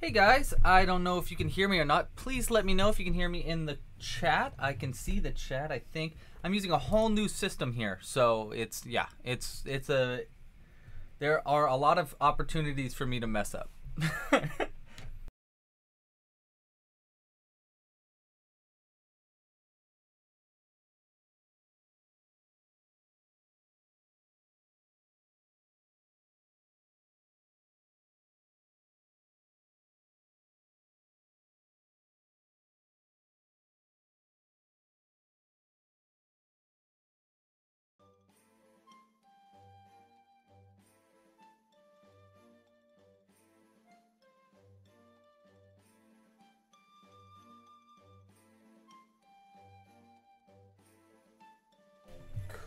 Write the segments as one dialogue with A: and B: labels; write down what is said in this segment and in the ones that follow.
A: Hey guys, I don't know if you can hear me or not. Please let me know if you can hear me in the chat. I can see the chat, I think. I'm using a whole new system here. So it's yeah, it's it's a there are a lot of opportunities for me to mess up.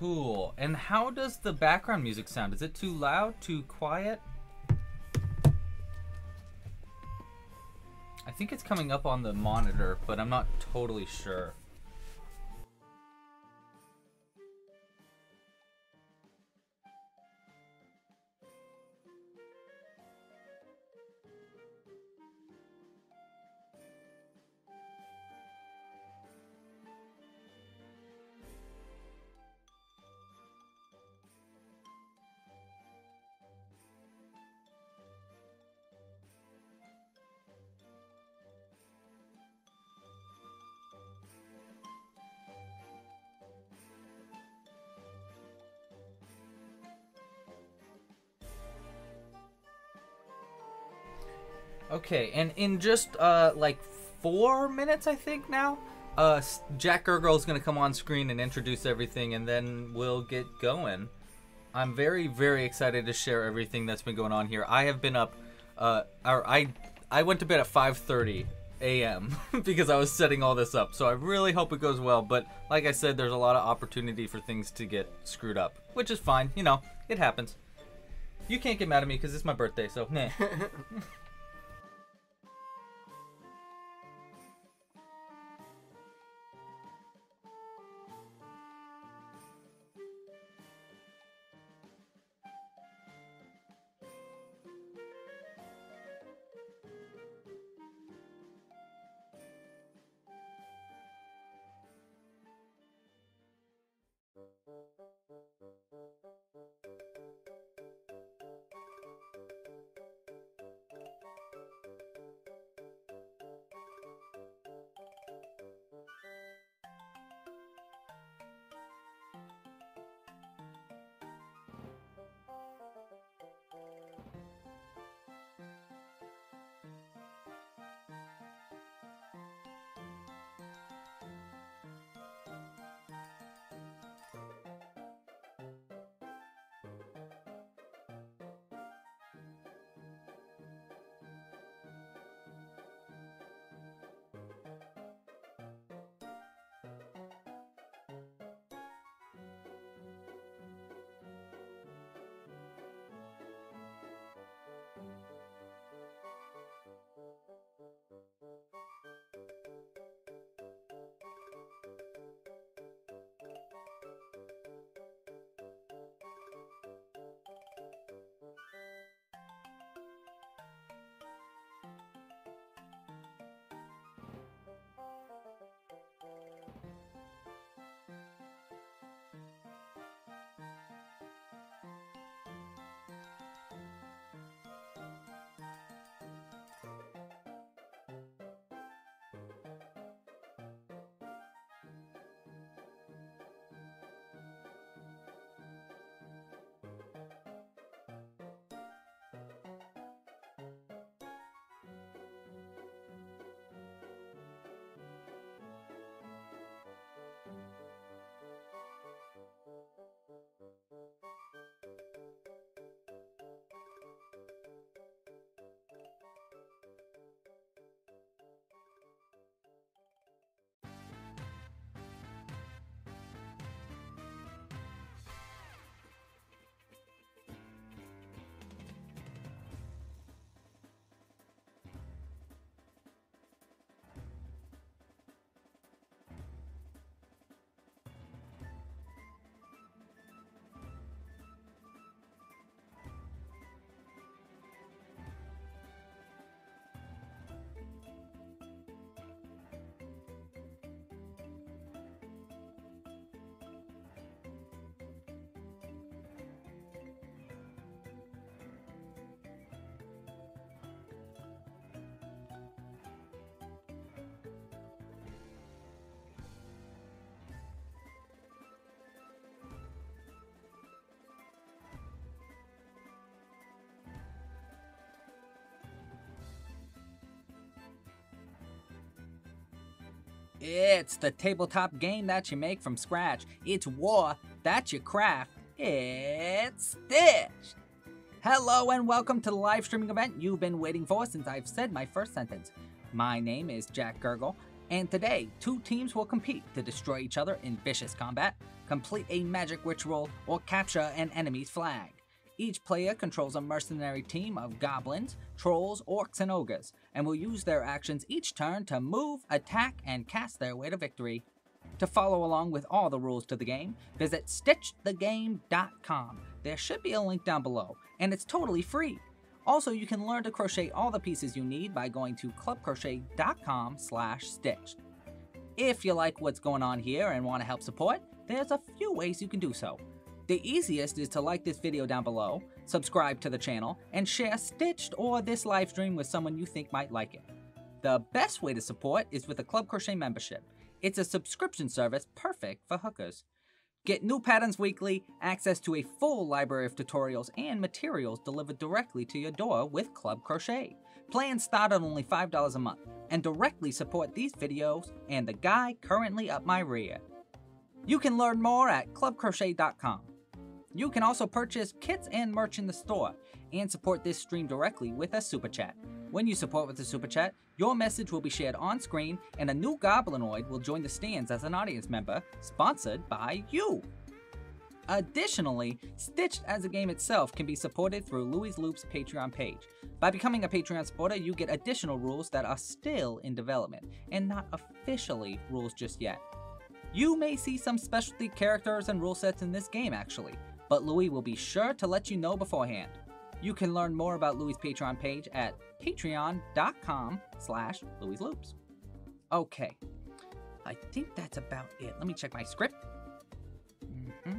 A: Cool. And how does the background music sound? Is it too loud, too quiet? I think it's coming up on the monitor, but I'm not totally sure. Okay, and in just uh like four minutes, I think now, uh Jack Gergel is gonna come on screen and introduce everything, and then we'll get going. I'm very very excited to share everything that's been going on here. I have been up, uh, or I I went to bed at 5:30 a.m. because I was setting all this up. So I really hope it goes well. But like I said, there's a lot of opportunity for things to get screwed up, which is fine. You know, it happens. You can't get mad at me because it's my birthday, so nah.
B: It's the tabletop game that you make from scratch. It's war that you craft. It's Stitch'd. Hello and welcome to the live streaming event you've been waiting for since I've said my first sentence. My name is Jack Gurgle, and today two teams will compete to destroy each other in vicious combat, complete a magic ritual, or capture an enemy's flag. Each player controls a mercenary team of goblins, trolls, orcs, and ogres, and will use their actions each turn to move, attack, and cast their way to victory. To follow along with all the rules to the game, visit stitchdthegame.com. There should be a link down below, and it's totally free. Also, you can learn to crochet all the pieces you need by going to clubcrochet.com slash stitched. If you like what's going on here and want to help support, there's a few ways you can do so. The easiest is to like this video down below, subscribe to the channel, and share Stitch'd or this live stream with someone you think might like it. The best way to support is with a Club Crochet membership. It's a subscription service perfect for hookers. Get new patterns weekly, access to a full library of tutorials and materials delivered directly to your door with Club Crochet. Plans start at only $5 a month, and directly support these videos and the guy currently up my rear. You can learn more at clubcrochet.com. You can also purchase kits and merch in the store and support this stream directly with a super chat. When you support with a super chat, your message will be shared on screen and a new Goblinoid will join the stands as an audience member, sponsored by you. Additionally, Stitch'd as a game itself can be supported through Louie's Loops Patreon page. By becoming a Patreon supporter, you get additional rules that are still in development and not officially rules just yet. You may see some specialty characters and rule sets in this game actually, but Louie will be sure to let you know beforehand. You can learn more about Louie's Patreon page at patreon.com slash louiesloops. Okay, I think that's about it. Let me check my script. Mm-hmm.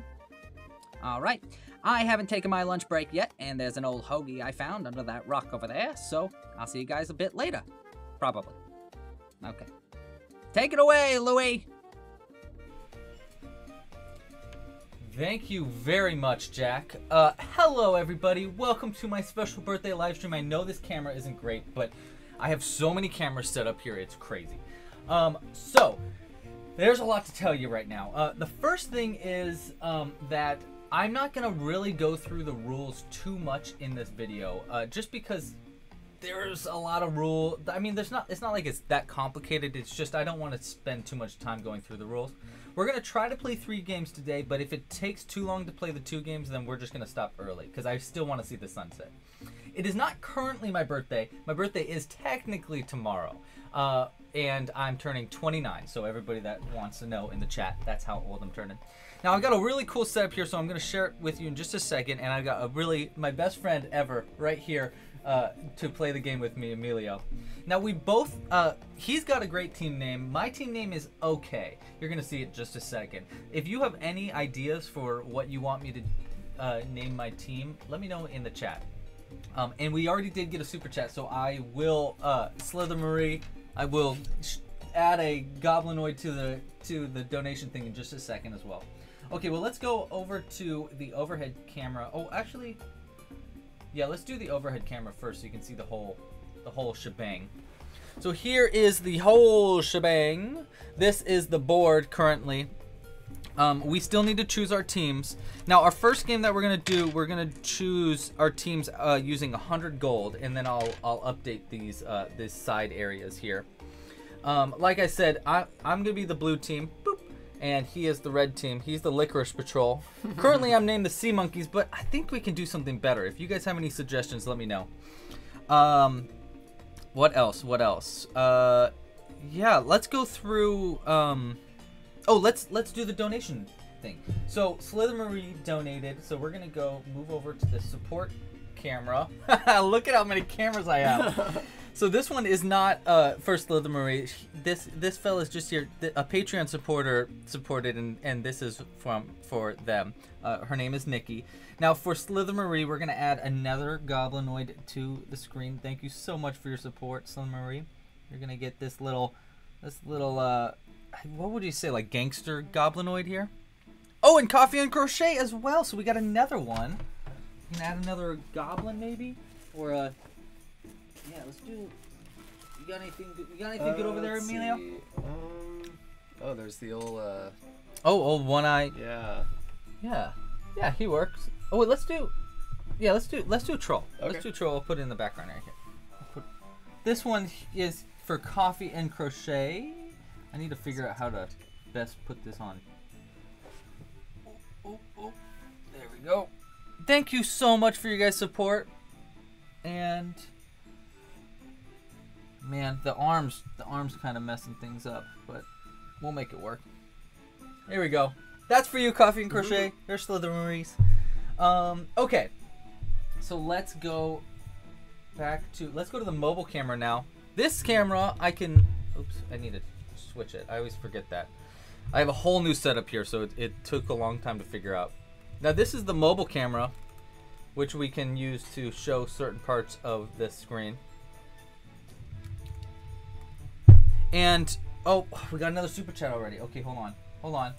B: All right, I haven't taken my lunch break yet, and there's an old hoagie I found under that rock over there, so I'll see you guys a bit later. Probably. Okay. Take it away, Louie!
A: Thank you very much, Jack. Uh, hello, everybody. Welcome to my special birthday live stream. I know this camera isn't great, but I have so many cameras set up here. It's crazy. Um, so, there's a lot to tell you right now. Uh, the first thing is um, that I'm not going to really go through the rules too much in this video, uh, just because there's a lot of rule. I mean, there's not. It's not like it's that complicated. It's just I don't want to spend too much time going through the rules. We're gonna try to play three games today, but if it takes too long to play the two games, then we're just gonna stop early because I still want to see the sunset. It is not currently my birthday. My birthday is technically tomorrow, uh, and I'm turning 29. So everybody that wants to know in the chat, that's how old I'm turning. Now I've got a really cool setup here, so I'm gonna share it with you in just a second. And I've got a really my best friend ever right here uh, to play the game with me, Emilio. Now we both, uh, he's got a great team name. My team name is OK. You're gonna see it just a second. If you have any ideas for what you want me to uh, name my team, let me know in the chat. Um, and we already did get a super chat, so I will uh, Slither Marie. I will add a goblinoid to the to the donation thing in just a second as well. Okay, well let's go over to the overhead camera. Oh, actually, yeah, let's do the overhead camera first so you can see the whole the whole shebang. So here is the whole shebang. This is the board currently. Um, we still need to choose our teams. Now, our first game that we're gonna do, we're gonna choose our teams uh, using 100 gold, and then I'll I'll update these uh, these side areas here. Um, like I said, I, I'm gonna be the blue team. Boop and he is the red team. He's the Licorice Patrol. Currently, I'm named the Sea Monkeys, but I think we can do something better. If you guys have any suggestions, let me know. Um, what else? What else? Uh, yeah, let's go through. Um, oh, let's let's do the donation thing. So Slither Marie donated, so we're gonna go move over to the support camera. Look at how many cameras I have. So this one is not uh, First Slither Marie. This this fella's just here. A Patreon supporter supported, and, and this is from for them. Uh, her name is Nikki. Now for Slither Marie, we're gonna add another Goblinoid to the screen. Thank you so much for your support, Slither Marie. You're gonna get this little, this little, uh, what would you say, like gangster Goblinoid here? Oh, and Coffee and Crochet as well. So we got another one. We can add another Goblin maybe, or a yeah, let's do. You got anything? Good, you got anything good over there,
C: let's
A: Emilio?
C: Um, oh, there's the old. Uh,
A: Oh, old one eye.
C: yeah.
A: Yeah, yeah, he works. Oh wait, let's do. Yeah, let's do. Let's do a troll.
C: Okay.
A: Let's do a troll. I'll put it in the background right here. Put- This one is for coffee and crochet. I need to figure out how to best put this on. Oh, oh, oh. There we go. Thank you so much for your guys' support. And man, the arms, the arms kind of messing things up, but we'll make it work. Here we go. That's for you, coffee and crochet. There's Slytherins. Um, okay. So let's go back to let's go to the mobile camera now. This camera I can oops, I need to switch it. I always forget that. I have a whole new setup here, so it, it took a long time to figure out. Now this is the mobile camera, which we can use to show certain parts of this screen. And oh, we got another super chat already. Okay, hold on, hold on.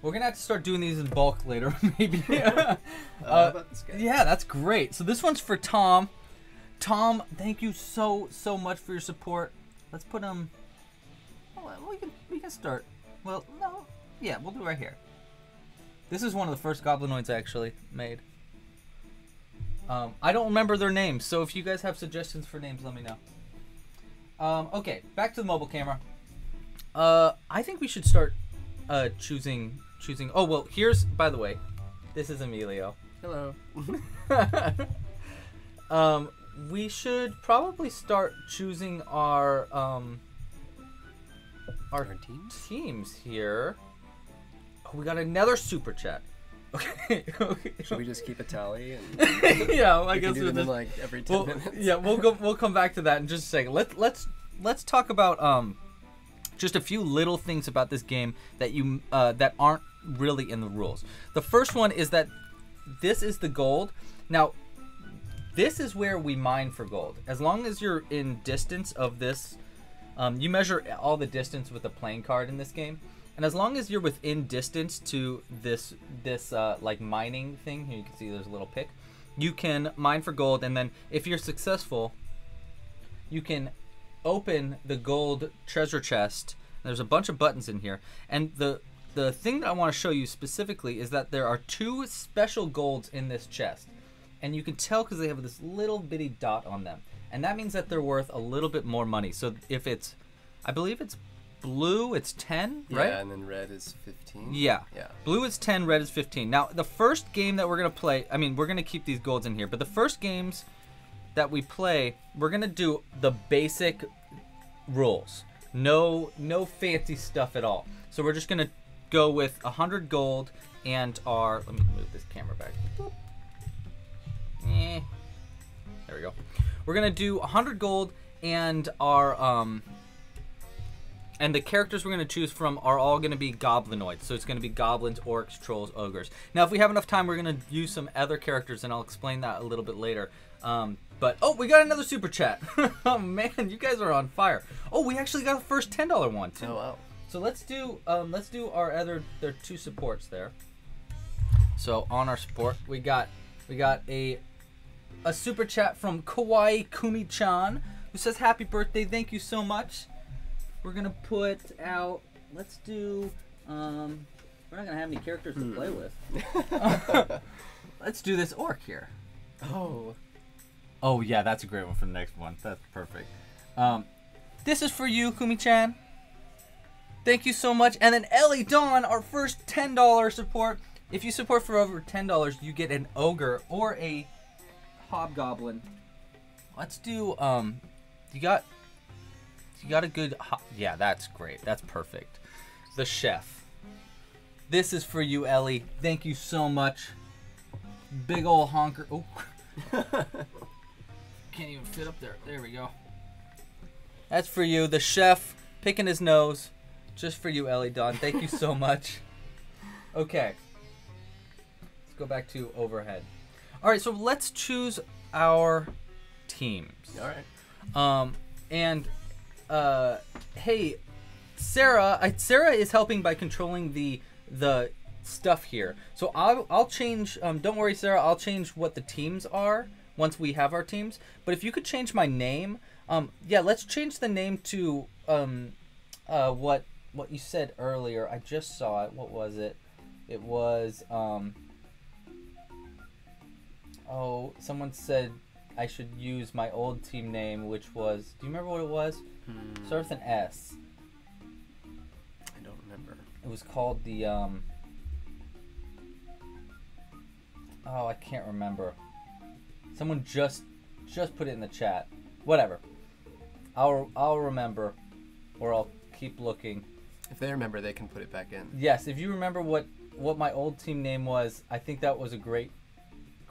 A: We're gonna have to start doing these in bulk later, maybe.
C: Uh, how about this guy?
A: Yeah, that's great. So this one's for Tom. Tom, thank you so so much for your support. Let's put him. Oh, well, we can we can start. Well, no, yeah, we'll do it right here. This is one of the first goblinoids I actually made. Um, I don't remember their names, so if you guys have suggestions for names, let me know. Um, okay, back to the mobile camera. Uh, I think we should start uh, choosing choosing. Oh well, here's by the way, this is Emilio.
C: Hello.
A: um, we should probably start choosing our um our
C: Our teams?
A: teams here. Oh, we got another super chat. Okay. okay.
C: Should we just keep a tally? And
A: yeah, I guess
C: do
A: we'll
C: them in
A: just-
C: like every ten
A: well,
C: minutes.
A: yeah, we'll go. We'll come back to that in just a second. Let let's let's talk about um just a few little things about this game that you uh, that aren't really in the rules. The first one is that this is the gold. Now, this is where we mine for gold. As long as you're in distance of this, um, you measure all the distance with a playing card in this game. And as long as you're within distance to this this uh, like mining thing, here you can see there's a little pick. You can mine for gold, and then if you're successful, you can open the gold treasure chest. There's a bunch of buttons in here, and the the thing that I want to show you specifically is that there are two special golds in this chest, and you can tell because they have this little bitty dot on them, and that means that they're worth a little bit more money. So if it's, I believe it's blue, it's ten,
C: Yeah,
A: right?
C: and then red is fifteen.
A: Yeah.
C: Yeah.
A: Blue is 10, red is 15. Now, the first game that we're going to play, I mean, we're going to keep these golds in here, but the first games that we play, we're going to do the basic rules. No no fancy stuff at all. So we're just going to go with 100 gold and our let me move this camera back. Eh. There we go. We're going to do 100 gold and our um and the characters we're going to choose from are all going to be goblinoids. So it's going to be goblins, orcs, trolls, ogres. Now, if we have enough time, we're going to use some other characters, and I'll explain that a little bit later. Um, but oh, we got another super chat. oh man, you guys are on fire. Oh, we actually got the first ten dollar one too.
C: Oh wow.
A: So let's do um, let's do our other there are two supports there. So on our support we got we got a a super chat from Kawaii Kumi-chan who says happy birthday, thank you so much. We're gonna put out let's do um we're not gonna have any characters to play with. let's do this orc here.
C: Oh.
A: Oh yeah, that's a great one for the next one. That's perfect. Um, this is for you, Kumi-chan. Thank you so much. And then Ellie Dawn, our first ten dollar support. If you support for over ten dollars, you get an ogre or a hobgoblin. Let's do um, you got you got a good yeah, that's great. That's perfect. The chef. This is for you, Ellie. Thank you so much. Big old honker. Oh. Can't even fit up there. There we go. That's for you, the chef picking his nose. Just for you, Ellie Don. Thank you so much. Okay. Let's go back to overhead. All right, so let's choose our teams.
C: All right.
A: Um, and uh, hey, Sarah, I, Sarah is helping by controlling the the stuff here. So I'll I'll change. Um, don't worry, Sarah. I'll change what the teams are once we have our teams. But if you could change my name, um, yeah, let's change the name to um, uh, what what you said earlier. I just saw it. What was it? It was um. Oh, someone said I should use my old team name, which was. Do you remember what it was?
C: Hmm,
A: Starts with an S.
C: I don't remember.
A: It was called the um. Oh, I can't remember. Someone just just put it in the chat. Whatever. I'll I'll remember, or I'll keep looking.
C: If they remember, they can put it back in.
A: Yes, if you remember what what my old team name was, I think that was a great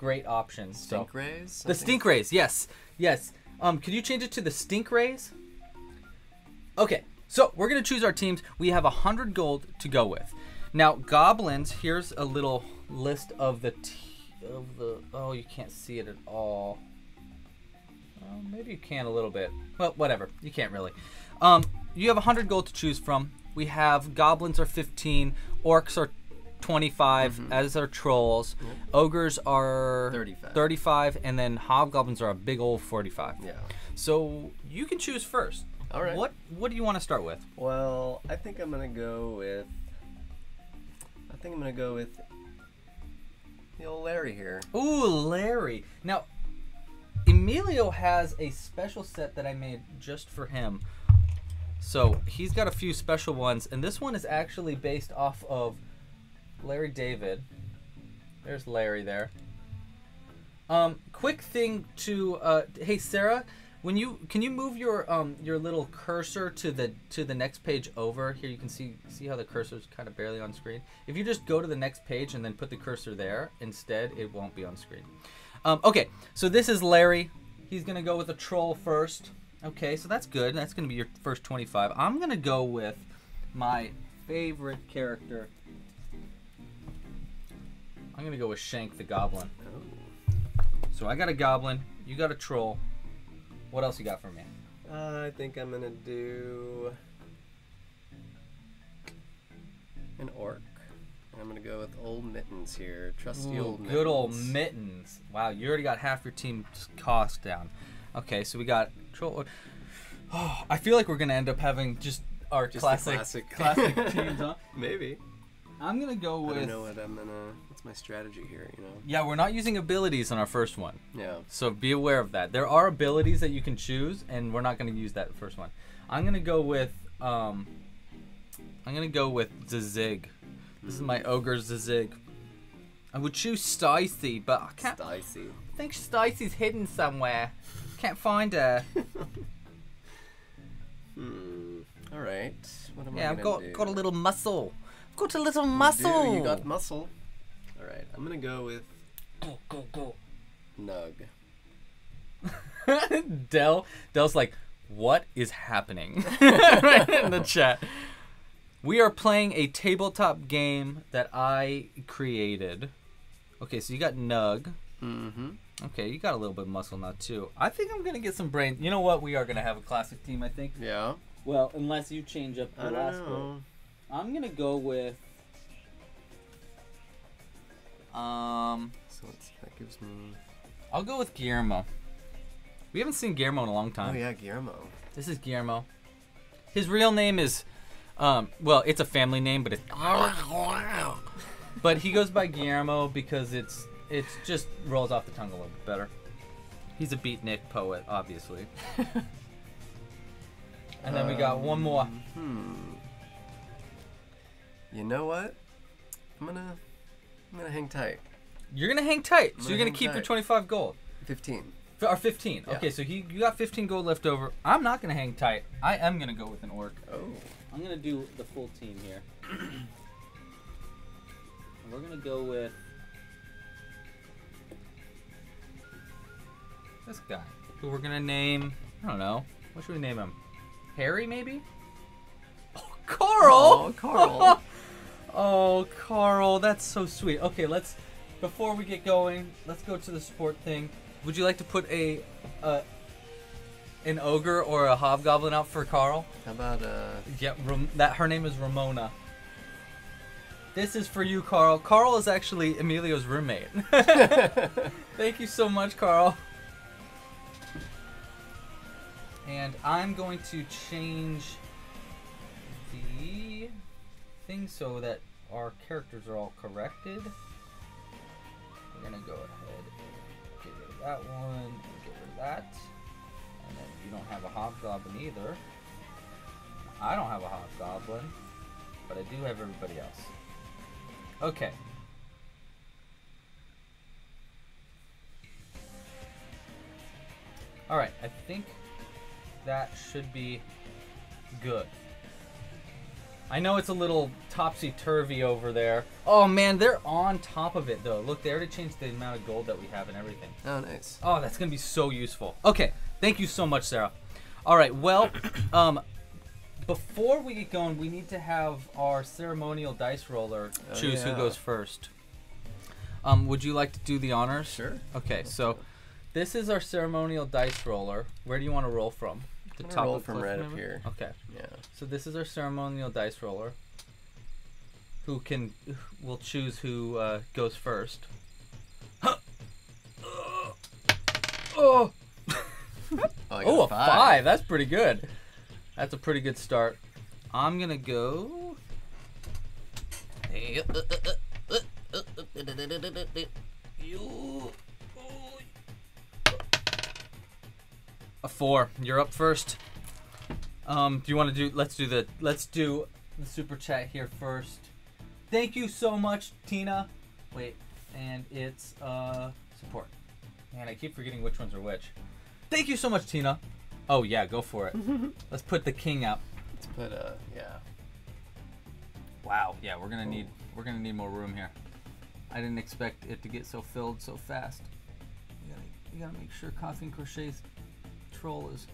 A: great option. So
C: Stink rays.
A: the stink rays. Yes, yes. Um, could you change it to the stink rays? Okay, so we're gonna choose our teams. We have a hundred gold to go with. Now goblins. Here's a little list of the t- of the. Oh, you can't see it at all. Well, maybe you can a little bit. Well, whatever. You can't really. Um, you have 100 gold to choose from. We have goblins are 15, orcs are 25, mm-hmm. as are trolls. Ogres are
C: 35.
A: 35, and then hobgoblins are a big old 45.
C: Yeah.
A: So you can choose first.
C: All right.
A: What What do you want to start with?
C: Well, I think I'm gonna go with. I think I'm gonna go with the old Larry here.
A: Ooh, Larry. Now, Emilio has a special set that I made just for him. So he's got a few special ones, and this one is actually based off of Larry David. There's Larry there. Um, quick thing to uh, hey Sarah, when you can you move your um your little cursor to the to the next page over here? You can see see how the cursor's kind of barely on screen. If you just go to the next page and then put the cursor there instead, it won't be on screen. Um, okay, so this is Larry. He's gonna go with a troll first. Okay, so that's good. That's gonna be your first 25. I'm gonna go with my favorite character. I'm gonna go with Shank the Goblin.
C: Oh.
A: So I got a goblin. You got a troll. What else you got for me?
C: Uh, I think I'm gonna do an orc. I'm gonna go with old mittens here. Trusty
A: Ooh,
C: old mittens.
A: good old mittens. Wow, you already got half your team's cost down. Okay, so we got troll. Oh, I feel like we're gonna end up having just our
C: Just
A: classic,
C: classic.
A: classic teams. Huh?
C: Maybe.
A: I'm gonna go
C: I
A: with.
C: don't know what I'm gonna. What's my strategy here? You know.
A: Yeah, we're not using abilities on our first one,
C: Yeah.
A: so be aware of that. There are abilities that you can choose, and we're not gonna use that first one. I'm gonna go with. Um, I'm gonna go with Zazig. This is my ogre Zazig. I would choose Stacy, but I can't.
C: Dicey.
A: I think Stacy's hidden somewhere. Can't find her.
C: Hmm. All right. What am I
A: Yeah, I've got
C: do?
A: got a little muscle. I've got a little
C: You do,
A: muscle.
C: You got muscle. All right. I'm gonna go with
A: go go go.
C: Nug.
A: Dell Dell's like, what is happening? right in the chat. We are playing a tabletop game that I created. Okay, so you got Nug.
C: Mm-hmm.
A: Okay, you got a little bit of muscle now too. I think I'm gonna get some brain. You know what? We are gonna have a classic team. I think.
C: Yeah.
A: Well, unless you change up
C: I don't know.
A: I'm gonna go with. Um,
C: So. That gives me.
A: I'll go with Guillermo. We haven't seen Guillermo in a long time.
C: Oh yeah, Guillermo.
A: This is Guillermo. His real name is, um, well, it's a family name, but it's. But he goes by Guillermo because it's it's just rolls off the tongue a little bit better. He's a beatnik poet, obviously. and then we got one more.
C: Hmm. You know what? I'm gonna. I'm gonna hang tight.
A: You're gonna hang tight,
C: I'm
A: so
C: gonna
A: you're gonna keep your 25 gold.
C: Fifteen.
A: F- Or 15.
C: Yeah.
A: Okay, so he you got 15 gold left over. I'm not gonna hang tight. I am gonna go with an orc.
C: Oh.
A: I'm gonna do the full team here. We're gonna go with this guy, who we're gonna name. I don't know. What should we name him? Harry, maybe? Oh, Carl!
C: Oh, Carl.
A: Oh, Carl, that's so sweet. Okay, let's, before we get going, let's go to the support thing. Would you like to put a, uh, an ogre or a hobgoblin out for Carl?
C: How about, uh...
A: Yeah, Ram that, her name is Ramona. This is for you, Carl. Carl is actually Emilio's roommate. Thank you so much, Carl. And I'm going to change thing so that our characters are all corrected. We're gonna go ahead and get rid of that one and get rid of that. And then you don't have a hobgoblin either. I don't have a hobgoblin, but I do have everybody else. Okay. Alright, I think that should be good. I know it's a little topsy turvy over there. Oh man, they're on top of it though. Look, they already changed the amount of gold that we have and everything.
C: Oh, nice.
A: Oh, that's gonna be so useful. Okay, thank you so much, Sarah. All right, well, um, before we get going, we need to have our ceremonial dice roller
C: Oh,
A: choose who goes first. Um, would you like to do the honors?
C: Sure.
A: Okay, so this is our ceremonial dice roller. Where do you want to roll from? The
C: I'm roll
A: of
C: from
A: cliff,
C: right up here.
A: Okay.
C: Yeah.
A: So this is our ceremonial dice roller. Who can will choose who uh, goes first. oh,
C: Oh,
A: oh, a
C: five.
A: five. That's pretty good. That's a pretty good start. I'm gonna go. A four. You're up first. Um, do you want to do? Let's do the. Let's do the super chat here first. Thank you so much, Tina. Wait, and it's uh support. Man, I keep forgetting which ones are which. Thank you so much, Tina. Oh yeah, go for it. Let's put the king up.
C: Let's put uh, yeah.
A: Wow. Yeah, we're gonna need we're gonna need more room here. I didn't expect it to get so filled so fast. You gotta you gotta make sure Coffee and Crochet's troll is.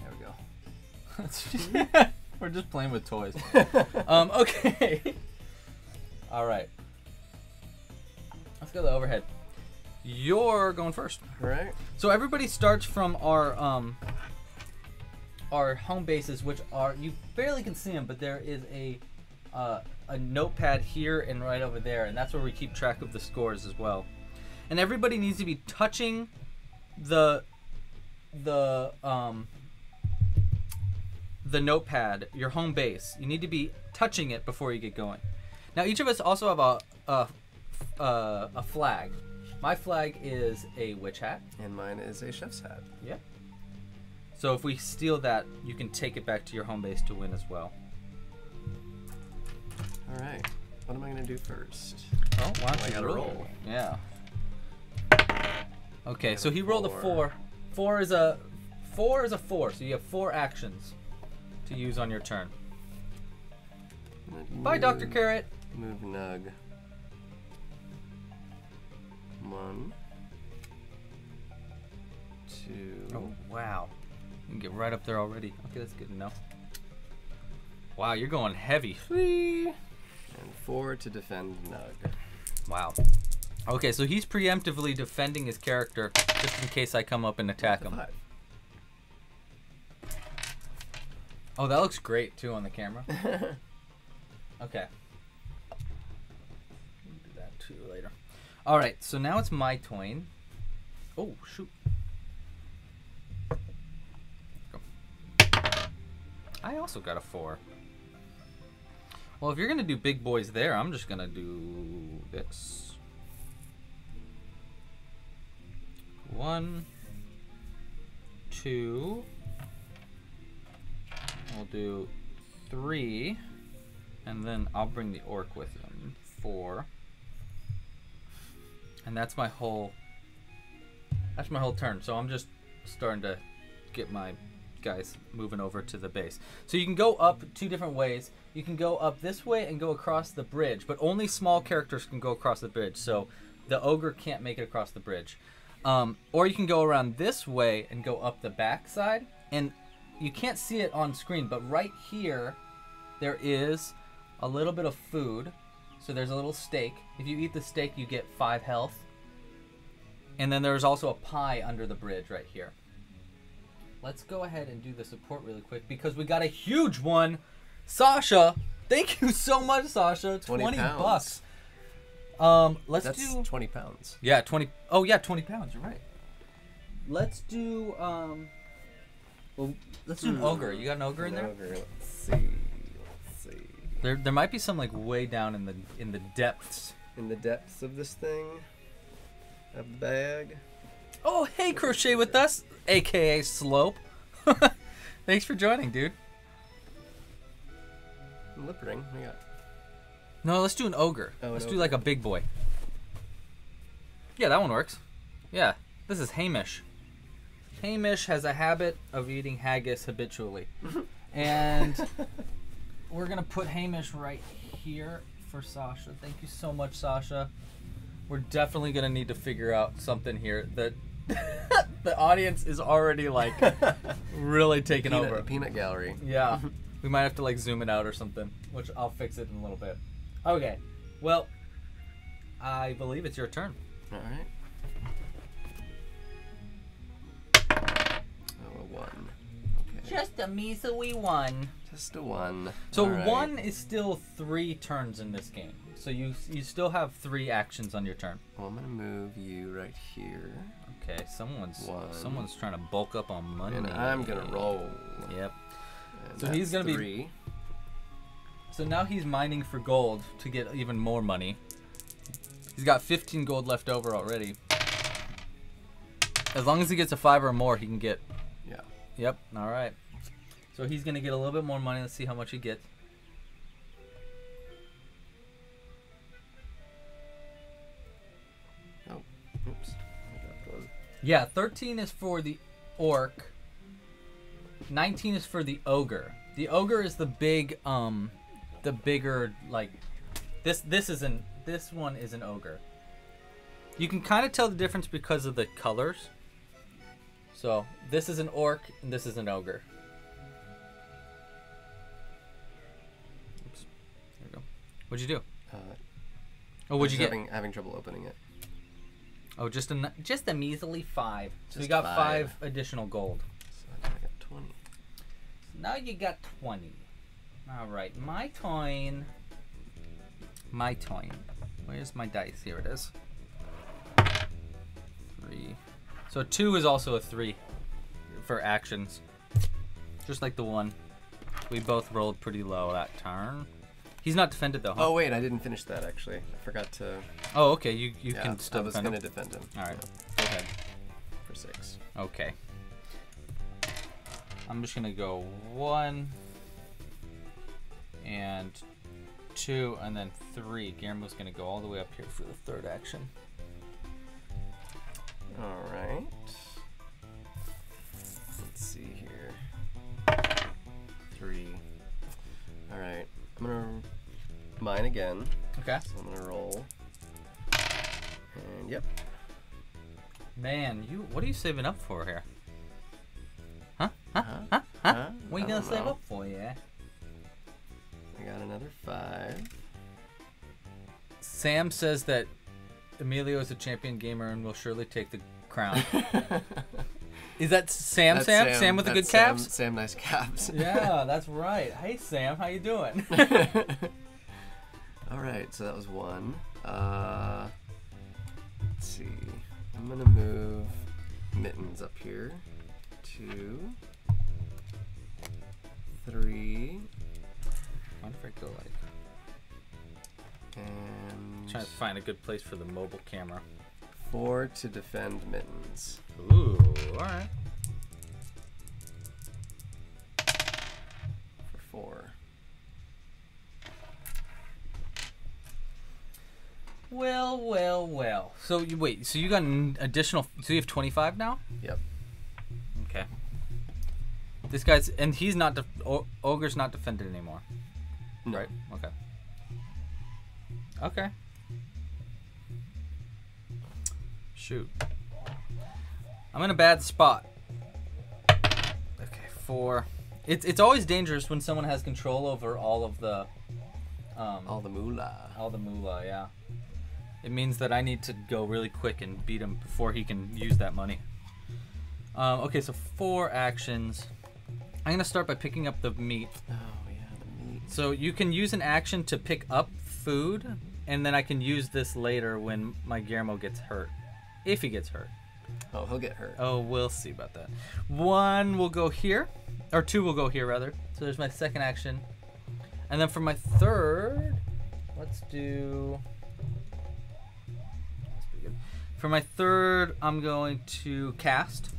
A: There we go. We're just playing with toys. um. Okay. All right. Let's go to the overhead. You're going first.
C: All right.
A: So everybody starts from our um our home bases, which are you barely can see them, but there is a uh, a notepad here and right over there, and that's where we keep track of the scores as well. And everybody needs to be touching the the um the notepad, your home base. You need to be touching it before you get going. Now each of us also have a a, a, a flag. My flag is a witch hat.
C: And mine is a chef's hat.
A: Yeah. So if we steal that, you can take it back to your home base to win as well.
C: All right. What am I gonna do first?
A: Oh, why don't
C: I
A: you
C: gotta
A: roll?
C: roll.
A: Yeah. Okay, so he rolled a
C: Four.
A: four. Is a four is a four, so you have four actions to use on your turn.
C: I'm
A: Bye, Doctor Carrot.
C: Move Nug. One. Two.
A: Oh wow, you can get right up there already. Okay, that's good enough. Wow, you're going heavy.
C: Three. And four to defend Nug.
A: Wow. Okay, so he's preemptively defending his character just in case I come up and attack him.
C: Five.
A: Oh, that looks great too on the camera. Okay. We'll do that too later. All right, so now it's my turn. Oh shoot! I also got a four. Well, if you're gonna do big boys there, I'm just gonna do this. One, two. We'll do three. And then I'll bring the orc with him. Four. And that's my whole that's my whole turn. So I'm just starting to get my guys moving over to the base. So you can go up two different ways. You can go up this way and go across the bridge, but only small characters can go across the bridge. So the ogre can't make it across the bridge. Um, or you can go around this way and go up the back side. And you can't see it on screen, but right here there is a little bit of food. So there's a little steak. If you eat the steak, you get five health. And then there's also a pie under the bridge right here. Let's go ahead and do the support really quick because we got a huge one. Sasha, thank you so much, Sasha.
C: 20
A: 20,
C: pounds.
A: bucks. Um, let's
C: That's
A: do
C: 20 pounds.
A: yeah, 20. Oh, yeah, 20 pounds. You're right. let's do um. Well, let's do an
C: Hmm.
A: ogre. You got an ogre in there?
C: ogre, Let's see. Let's see.
A: There, there might be some like way down in the in the depths.
C: In the depths of this thing, of the bag.
A: Oh, hey, crochet with us, aka Slope. Thanks for joining, dude.
C: Lip ring. We got.
A: No, let's do an ogre.
C: Oh, an
A: let's do like a big boy. Yeah, that one works. Yeah, this is Hamish. Hamish has a habit of eating haggis habitually. and we're going to put Hamish right here for Sasha. Thank you so much, Sasha. We're definitely going to need to figure out something here that the audience is already like really taking
C: Peanut,
A: over.
C: peanut gallery.
A: Yeah. we might have to like zoom it out or something, which I'll fix it in a little bit. Okay. Well, I believe it's your turn.
C: All right. Oh, a one. Okay.
A: Just a measly one.
C: Just a one.
A: So
C: All right.
A: one is still three turns in this game. So you you still have three actions on your turn.
C: Well, I'm gonna move you right here,
A: Okay, someone's
C: One.
A: someone's trying to bulk up on money.
C: and I'm gonna roll.
A: Yep.
C: And
A: So he's gonna be-
C: three.
A: So now he's mining for gold to get even more money. He's got 15 gold left over already. As long as he gets a five or more, he can get.
C: Yeah.
A: Yep. All right. So he's gonna get a little bit more money. Let's see how much he gets.
C: Oh, oops. I dropped one.
A: Yeah, 13 is for the orc. 19 is for the ogre. The ogre is the big um the bigger like this this isn't this one is an ogre. You can kind of tell the difference because of the colors. So, this is an orc and this is an ogre. Oops. There we go. What'd you do?
C: Uh,
A: Oh, what'd you
C: just
A: get?
C: having, having trouble opening it.
A: Oh, just a just a measly 5. So you got
C: five.
A: 5 additional gold.
C: So I got 20.
A: Now you got 20. Alright, my coin. My coin. Where's my dice? Here it is. Three. So two is also a three for actions. Just like the one. We both rolled pretty low that turn. He's not defended though, huh?
C: Oh wait, I didn't finish that actually. I forgot to.
A: Oh, okay. You you
C: yeah,
A: can still
C: I was
A: defend
C: gonna
A: him.
C: defend him.
A: All right.
C: yeah,
A: Go ahead.
C: for six.
A: Okay. I'm just gonna go one and two and then three. Guillermo's gonna go all the way up here for the third action.
C: All right. Let's see here. Three. All right. I'm gonna mine again.
A: Okay.
C: So I'm gonna roll. And yep.
A: Man, you what are you saving up for here? Huh? Huh?
C: Huh?
A: Huh? Huh? What are you
C: I
A: gonna save up for, yeah?
C: Got another five.
A: Sam says that Emilio is a champion gamer and will surely take the crown. is that Sam
C: That's
A: Sam? Sam, with the good
C: Sam-
A: calves?
C: Sam, nice calves.
A: yeah, that's right. Hey Sam, how you doing?
C: All right, so that was one. Uh, let's see. I'm gonna move mittens up here. Two, three,
A: I go like
C: and um,
A: trying to find a good place for the mobile camera?
C: four to defend mittens.
A: Ooh, all right.
C: For four.
A: Well, well, well. So you wait. So you got an additional. So you have twenty five now.
C: Yep.
A: Okay. This guy's and he's not. Def- o- Ogre's not defended anymore.
C: No.
A: Right. Okay. Okay. Shoot. I'm in a bad spot. Okay, four. It's it's always dangerous when someone has control over all of the. Um,
C: All the moolah.
A: all the moolah, yeah. It means that I need to go really quick and beat him before he can use that money. Um, okay, so four actions. I'm gonna start by picking up the meat.
C: Oh the meat.
A: So you can use an action to pick up food, and then I can use this later when my Guillermo gets hurt, if he gets hurt.
C: Oh, he'll get hurt.
A: Oh, we'll see about that. One will go here, or two will go here rather. So there's my second action, and then for my third, let's do. That's pretty good. For my third, I'm going to cast.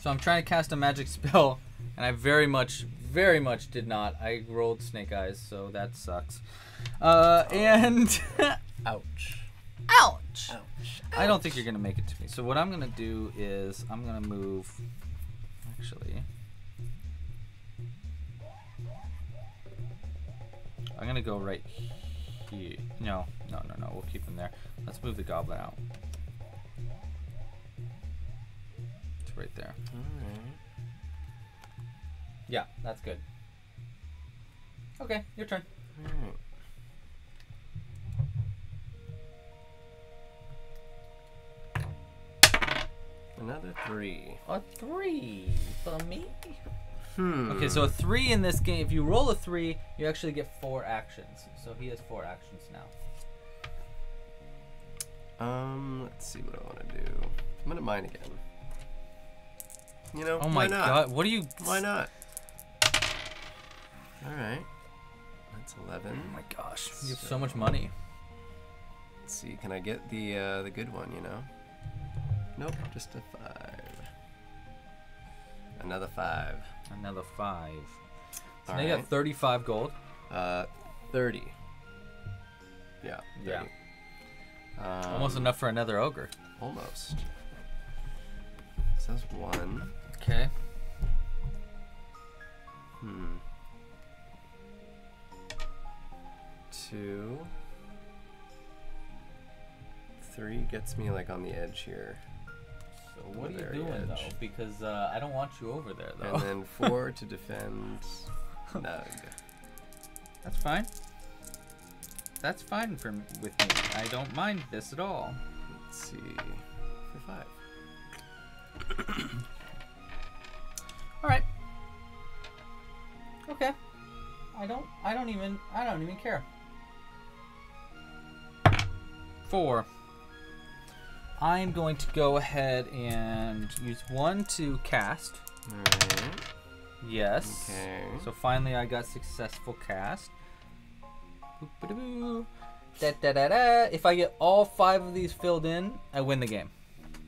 A: So I'm trying to cast a magic spell, and I very much, very much did not. I rolled Snake Eyes, so that sucks. Uh, and
C: Ouch.
A: ouch.
C: Ouch.
A: I don't think you're gonna make it to me. So what I'm gonna do is I'm gonna move. Actually, I'm gonna go right here. No, no, no, no. We'll keep him there. Let's move the goblin out. It's right there.
C: Alright.
A: Yeah, that's good. Okay, your turn.
C: Another three.
A: A three for me.
C: Hmm.
A: Okay, so a three in this game. If you roll a three, you actually get four actions. So he has four actions now.
C: Um, let's see what I want to do. I'm gonna mine again. You know,
A: Oh
C: why
A: my
C: not?
A: god, what are you?
C: Why not? All right. That's 11.
A: Oh my gosh, you have so much money.
C: Let's see. Can I get the uh, the good one? You know. Nope. Just a five. Another five.
A: Another five. So
C: All
A: now you got 35 gold.
C: Uh, thirty. Yeah.
A: Yeah.
C: Um,
A: Almost enough for another ogre.
C: Almost. Says one.
A: Okay.
C: Hmm. Two. Three gets me like on the edge here.
A: So what are you doing
C: edge.
A: though? Because uh, I don't want you over there though.
C: And then four to defend Nug.
A: That's fine. That's fine for m- with me. I don't mind this at all.
C: Let's see. For five.
A: All right. Okay. I don't. I don't even. I don't even care. Four. I'm going to go ahead and use one to cast.
C: Alright.
A: Yes.
C: Okay.
A: So finally, I got successful cast. Da, da, da, da. If I get all five of these filled in, I win the game.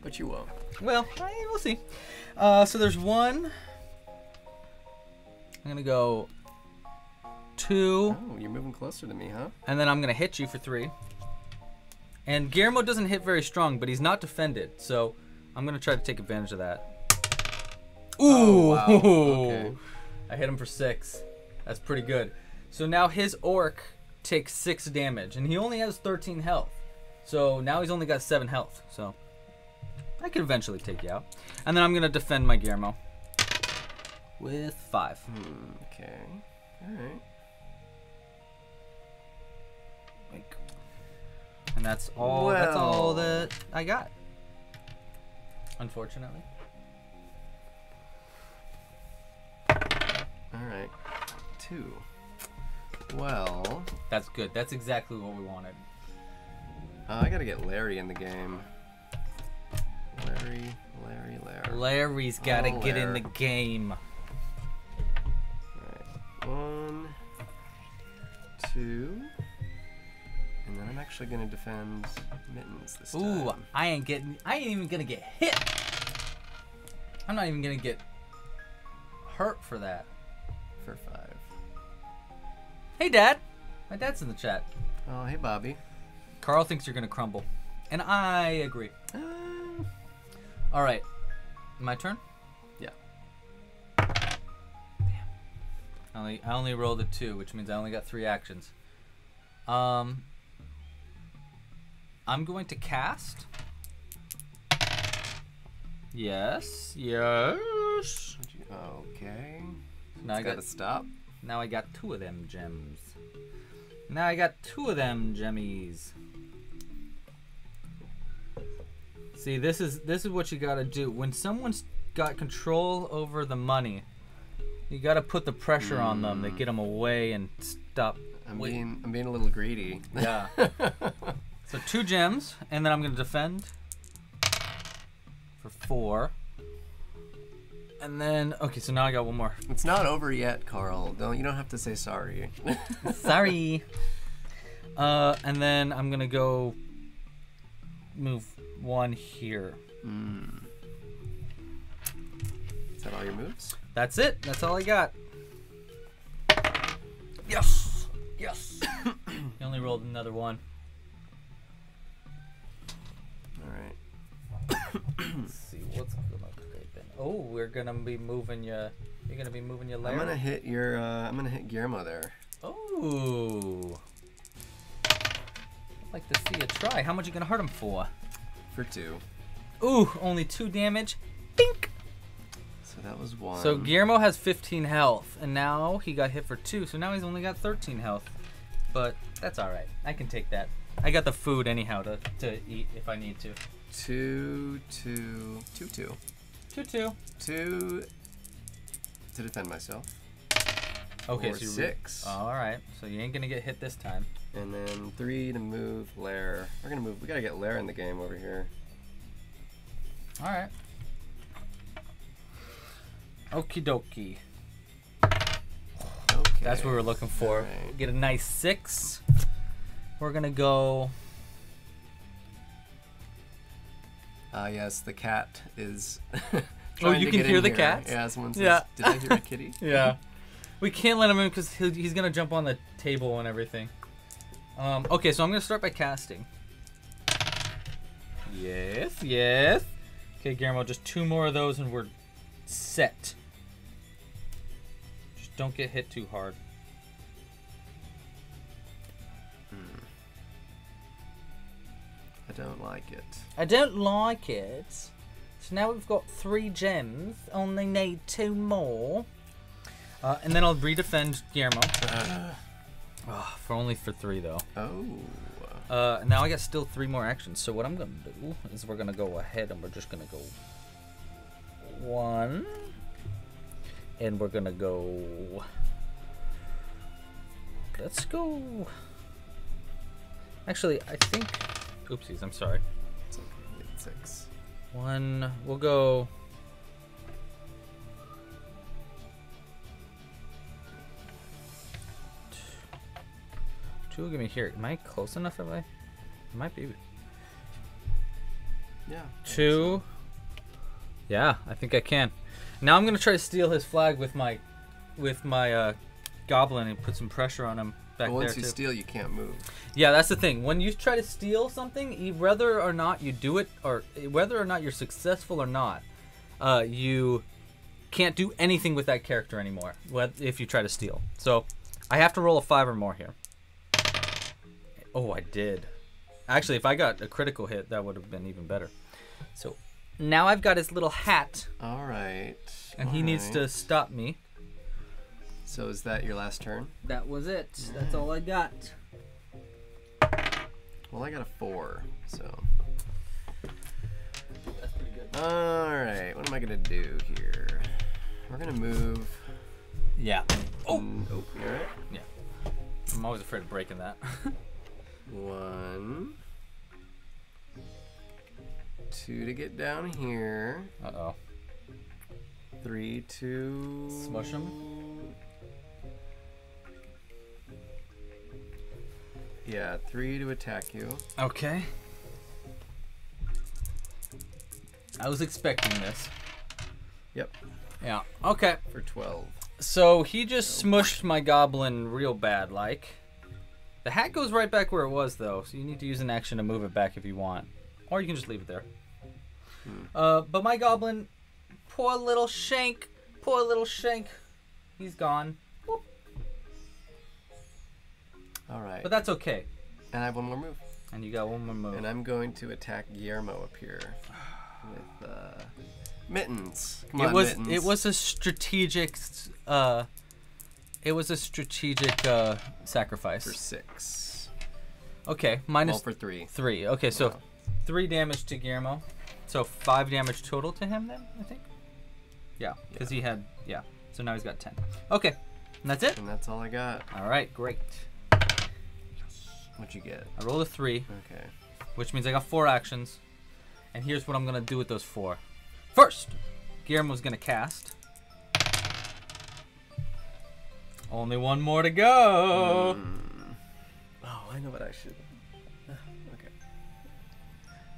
C: But you won't.
A: Well, I, we'll see. Uh, so there's one. I'm gonna go two,
C: Oh, you're moving closer to me, huh?
A: and then I'm gonna hit you for three. And Guillermo doesn't hit very strong, but he's not defended, so I'm gonna try to take advantage of that. Ooh!
C: Oh, wow. Okay.
A: I hit him for six. That's pretty good. So now his orc takes six damage, and he only has 13 health. So now he's only got seven health. So I could eventually take you out. And then I'm gonna defend my Guillermo with five.
C: Hmm. Okay. Alright.
A: Like, and that's all. that's all that I got. Unfortunately.
C: Alright. Two. Well,
A: That's good. That's exactly what we wanted.
C: uh, I gotta get Larry in the game. Larry, Larry, Larry.
A: Larry's got to
C: Oh,
A: get in the game.
C: Alright. One, two, and then I'm actually gonna defend Mittens this
A: Ooh,
C: time.
A: I ain't getting. I ain't even gonna get hit. I'm not even gonna get hurt for that.
C: For five.
A: Hey, Dad. My dad's in the chat.
C: Oh, hey, Bobby.
A: Carl thinks you're gonna crumble, and I agree.
C: Uh,
A: All right, my turn.
C: Yeah.
A: Damn. I only I only rolled a two, which means I only got three actions. Um, I'm going to cast. Yes. Yes.
C: okay.
A: Now I
C: It's
A: got
C: gotta stop.
A: now I got two of them gems. Now I got two of them jemmies. See, this is this is what you gotta do. When someone's got control over the money, you gotta put the pressure on them to hmm. get them away and stop.
C: I'm being I'm being a little greedy.
A: Yeah. So two gems, and then I'm gonna defend for four. And then okay, so now I got one more.
C: It's not over yet, Carl. Don't you don't have to say sorry.
A: Sorry. Uh, and then I'm gonna go move one here.
C: Hmm. Is that all your moves?
A: That's it. That's all I got. Yes. Yes. you only rolled another one.
C: All right.
A: Let's see what's gonna happen. Oh, we're gonna be moving you. You're gonna be moving your layer.
C: I'm gonna hit your. Uh, I'm gonna hit Guillermo there.
A: Oh. I'd like to see you try. How much you gonna hurt him for?
C: For two.
A: Ooh, only two damage. Bink.
C: So that was one.
A: So Guillermo has 15 health, and now he got hit for two, so now he's only got 13 health. But that's all right. I can take that. I got the food anyhow to, to eat if I need to.
C: two, two, two, two,
A: Two two.
C: two to defend myself,
A: Okay,
C: Or
A: so
C: six.
A: all right, so you ain't gonna get hit this time.
C: and then three to move Lair. We're gonna move. We gotta get Lair in the game over here.
A: All right. Okie dokie.
C: Okay.
A: That's what we're looking for.
C: Alright.
A: Get a nice six. We're gonna go.
C: Ah, yes, the cat is.
A: Oh, you can hear the
C: here.
A: cats?
C: Yeah, someone says,
A: Yeah.
C: Did I hear a kitty?
A: Yeah. We can't let him in because he's gonna jump on the table and everything. Um, okay, so I'm gonna start by casting. Yes, yes. Okay, Guillermo, just two more of those and we're set. Just don't get hit too hard.
C: I don't like it.
A: I don't like it. So now we've got three gems. Only need two more. Uh, and then I'll redefend Guillermo. Ah, for only for three though.
C: Oh.
A: Uh, now I got still three more actions. So what I'm gonna do is we're gonna go ahead and we're just gonna go one, and we're gonna go. Let's go. Actually, I think. Oopsies, I'm sorry.
C: It's okay. Six.
A: One. We'll go. Two will give me here. Am I close enough? Am I? I might be.
C: Yeah.
A: Two. Yeah, I think I can. Now I'm gonna try to steal his flag with my, with my uh, goblin and put some pressure on him
C: But once you
A: too.
C: steal, you can't move.
A: Yeah, that's the thing. When you try to steal something, whether or not you do it, or whether or not you're successful or not, uh, you can't do anything with that character anymore. If you try to steal, so I have to roll a five or more here. Oh, I did. Actually, if I got a critical hit, that would have been even better. So now I've got his little hat,
C: All right.
A: and he
C: all
A: needs to stop me.
C: So is that your last turn?
A: That was it. That's all I got.
C: Well, I got a four. So.
A: That's pretty good.
C: All right. What am I gonna do here? We're gonna move.
A: Yeah. Oh.
C: Mm, oh, you all right? Yeah.
A: I'm always afraid of breaking that.
C: One. Two to get down here.
A: Uh oh.
C: Three to
A: Smush 'em?
C: Yeah, three to attack you.
A: Okay. I was expecting this.
C: Yep,
A: Yeah. Okay.
C: for twelve.
A: So he just smushed my goblin real bad, like. The hat goes right back where it was, though, so you need to use an action to move it back if you want. Or you can just leave it there. Uh, but my goblin, poor little shank, poor little shank, he's gone.
C: All right.
A: But that's okay.
C: and I have one more move.
A: And you got one more move.
C: And I'm going to attack Guillermo up here with uh, mittens. Come
A: it
C: on,
A: was
C: mittens.
A: it was a strategic uh it was a strategic uh sacrifice
C: for six.
A: okay
C: Well,
A: minus
C: for three.
A: three okay so
C: Wow.
A: three damage to guillermo so five damage total to him then i think yeah because he had yeah so now he's got 10 okay and that's it
C: And that's all I got.
A: all right great
C: What'd you get?
A: i rolled a three
C: Okay.
A: which means I got four actions. And here's what I'm gonna do with those four. First, Guillermo's gonna cast. Only one more to go.
C: Mm. Oh, I know what I should. okay.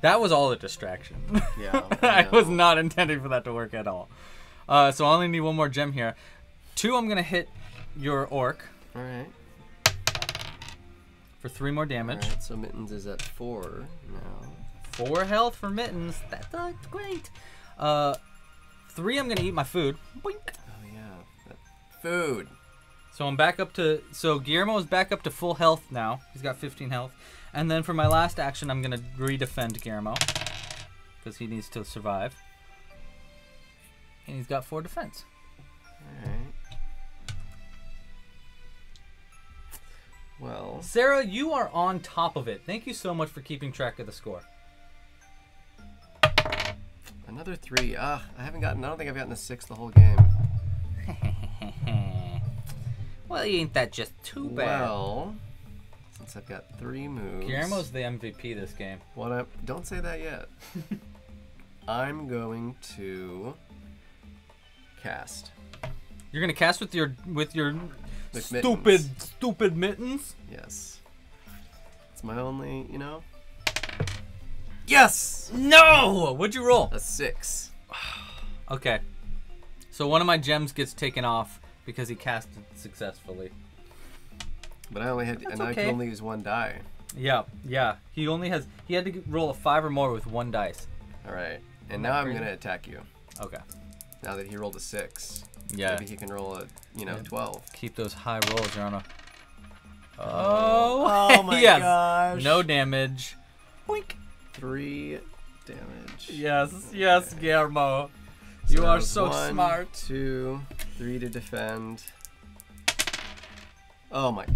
A: That was all a distraction.
C: Yeah.
A: I was not intending for that to work at all. Uh, so I only need one more gem here. Two, I'm gonna hit your orc
C: All right.
A: For three more damage.
C: right. So mittens is at four now.
A: Four health for mittens. That's uh, great. Uh, three, I'm gonna eat my food. Boink.
C: Oh yeah. That food.
A: So I'm back up to. So Guillermo is back up to full health now. He's got 15 health. And then for my last action, I'm gonna re-defend Guillermo because he needs to survive. And he's got four defense.
C: All Well,
A: Sarah, you are on top of it. Thank you so much for keeping track of the score.
C: another three. Ah, I haven't gotten. I don't think I've gotten a six the whole game.
A: well, ain't that just too bad?
C: Well, since I've got three moves.
A: Guillermo's the MVP this game.
C: What I don't say that yet. I'm going to cast.
A: You're gonna cast with your with your
C: With
A: stupid stupid mittens.
C: Yes. It's my only, you know. Yes.
A: No! What'd you roll?
C: A six.
A: Okay. So one of my gems gets taken off because he cast it successfully.
C: But I only had,
A: That's
C: and I
A: okay.
C: can only use one die.
A: Yeah, yeah. He only has. He had to roll a five or more with one dice.
C: All right. And now I'm gonna attack you.
A: Okay.
C: Now that he rolled a six.
A: Yeah.
C: Maybe he can roll a, you know,
A: Yeah.
C: twelve.
A: Keep those high rolls, Your Honor. Oh.
C: Uh, oh my
A: yes.
C: gosh.
A: No damage. Boink.
C: Three damage.
A: Yes, yes, Guillermo.
C: So
A: you
C: that
A: are so
C: one,
A: smart.
C: Two, three to defend. Oh my!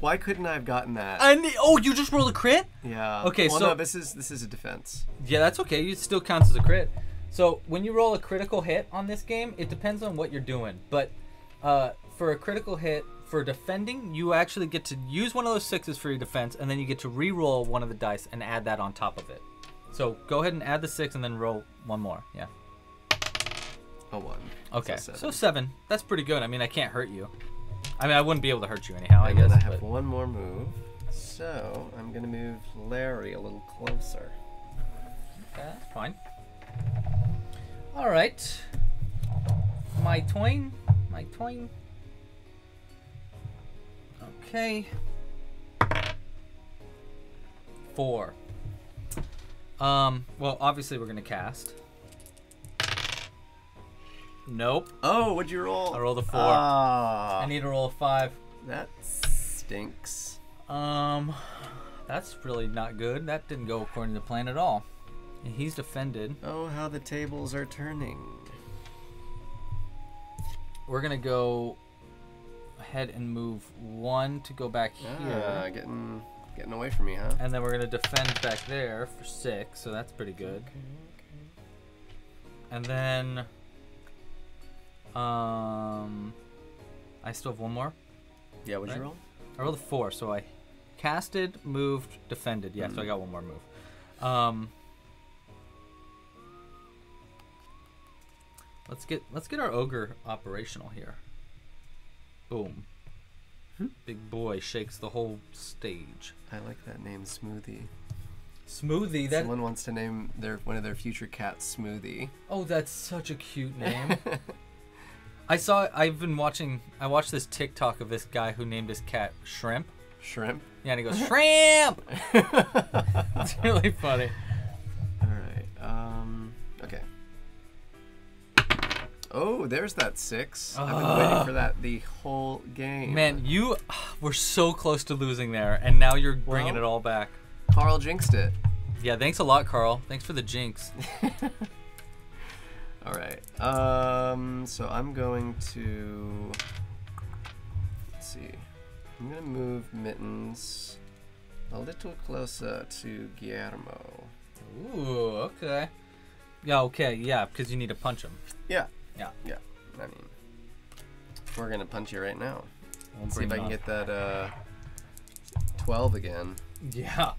C: Why couldn't I have gotten that?
A: And oh, you just rolled a crit?
C: yeah.
A: Okay,
C: well,
A: so-
C: no, this is this is a defense.
A: Yeah, that's okay. It still counts as a crit. So when you roll a critical hit on this game, it depends on what you're doing. But uh, for a critical hit for defending, you actually get to use one of those sixes for your defense, and then you get to re-roll one of the dice and add that on top of it. So go ahead and add the six, and then roll one more. Yeah.
C: A one.
A: Okay.
C: So
A: So
C: seven.
A: seven. That's pretty good. I mean, I can't hurt you. I mean, I wouldn't be able to hurt you anyhow. I
C: and
A: guess.
C: I have
A: but-
C: one more move. So I'm gonna move Larry a little closer.
A: Okay, that's fine. All right. My toin. My toin. Okay. Four. Um, well, obviously we're gonna cast. Nope.
C: Oh, what'd you roll?
A: I rolled a four.
C: Ah,
A: I need to roll a five.
C: that stinks.
A: Um, that's really not good. That didn't go according to plan at all. And he's defended.
C: Oh, how the tables are turning.
A: We're gonna go ahead and move one to go back here.
C: Ah, getting getting away from me, huh?
A: and then we're gonna defend back there for six. So that's pretty good. And then, um, I still have one more.
C: Yeah, what'd you roll?
A: I rolled a four, so I casted, moved, defended. Yeah, so I got one more move. Um, let's get let's get our ogre operational here. Boom. Big boy shakes the whole stage.
C: I like that name, Smoothie.
A: Smoothie. That
C: Someone wants to name their one of their future cats Smoothie.
A: oh, that's such a cute name. I saw. I've been watching. I watched this TikTok of this guy who named his cat Shrimp.
C: Shrimp.
A: Yeah, and he goes Shrimp. it's really funny.
C: All right. Um. Oh, there's that six. I've been waiting for that the whole game.
A: Man, you were so close to losing there, and now you're bringing
C: Well-
A: it all back.
C: Carl jinxed it.
A: Yeah, thanks a lot, Carl. Thanks for the jinx.
C: All right. Um. So I'm going to. Let's see. I'm gonna move mittens a little closer to Guillermo.
A: Ooh, okay. Yeah, okay, yeah, because you need to punch him.
C: Yeah.
A: Yeah.
C: Yeah. I mean, we're gonna punch you right now.
A: We'll
C: See if I can get that uh, 12 again.
A: Yeah.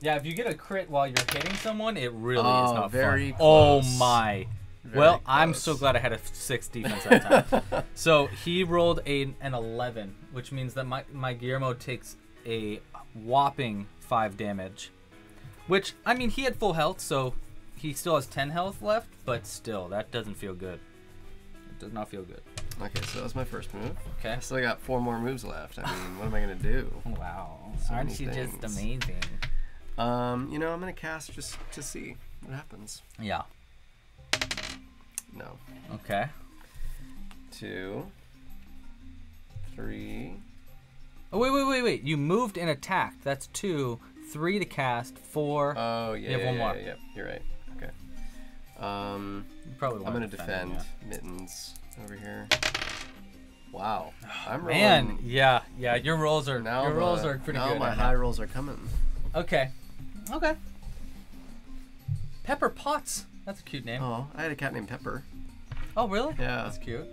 A: Yeah, if you get a crit while you're hitting someone, it really is
C: Oh,
A: not
C: very
A: fun. Oh
C: close.
A: my.
C: Very
A: well, I'm so glad I had a six defense that time. so he rolled a, an 11, which means that my, my Guillermo takes a whopping five damage. Which, I mean, he had full health, so he still has 10 health left, but still, that doesn't feel good. Does not feel good.
C: Okay, so that's my first move.
A: Okay.
C: So I still got four more moves left. I mean, what am I gonna do?
A: Wow.
C: So
A: Aren't you just amazing?
C: Um, you know, I'm gonna cast just to see what happens.
A: Yeah.
C: No.
A: Okay.
C: Two. Three.
A: Oh, wait, wait, wait, wait. You moved and attacked. That's two. Three to cast. Four.
C: Oh yeah.
A: You have
C: yeah,
A: one
C: yeah,
A: more.
C: yeah, Yep, you're right. Okay. Um,
A: probably
C: I'm gonna
A: to
C: defend mittens over here. Wow. Ah, I'm rolling.
A: Man, yeah, yeah. Your rolls are
C: now
A: your rolls are pretty
C: now
A: good.
C: my high rolls are coming.
A: Okay. Okay. Pepper Potts. That's a cute name. Oh,
C: I had a cat named Pepper.
A: Oh, really?
C: Yeah.
A: That's cute.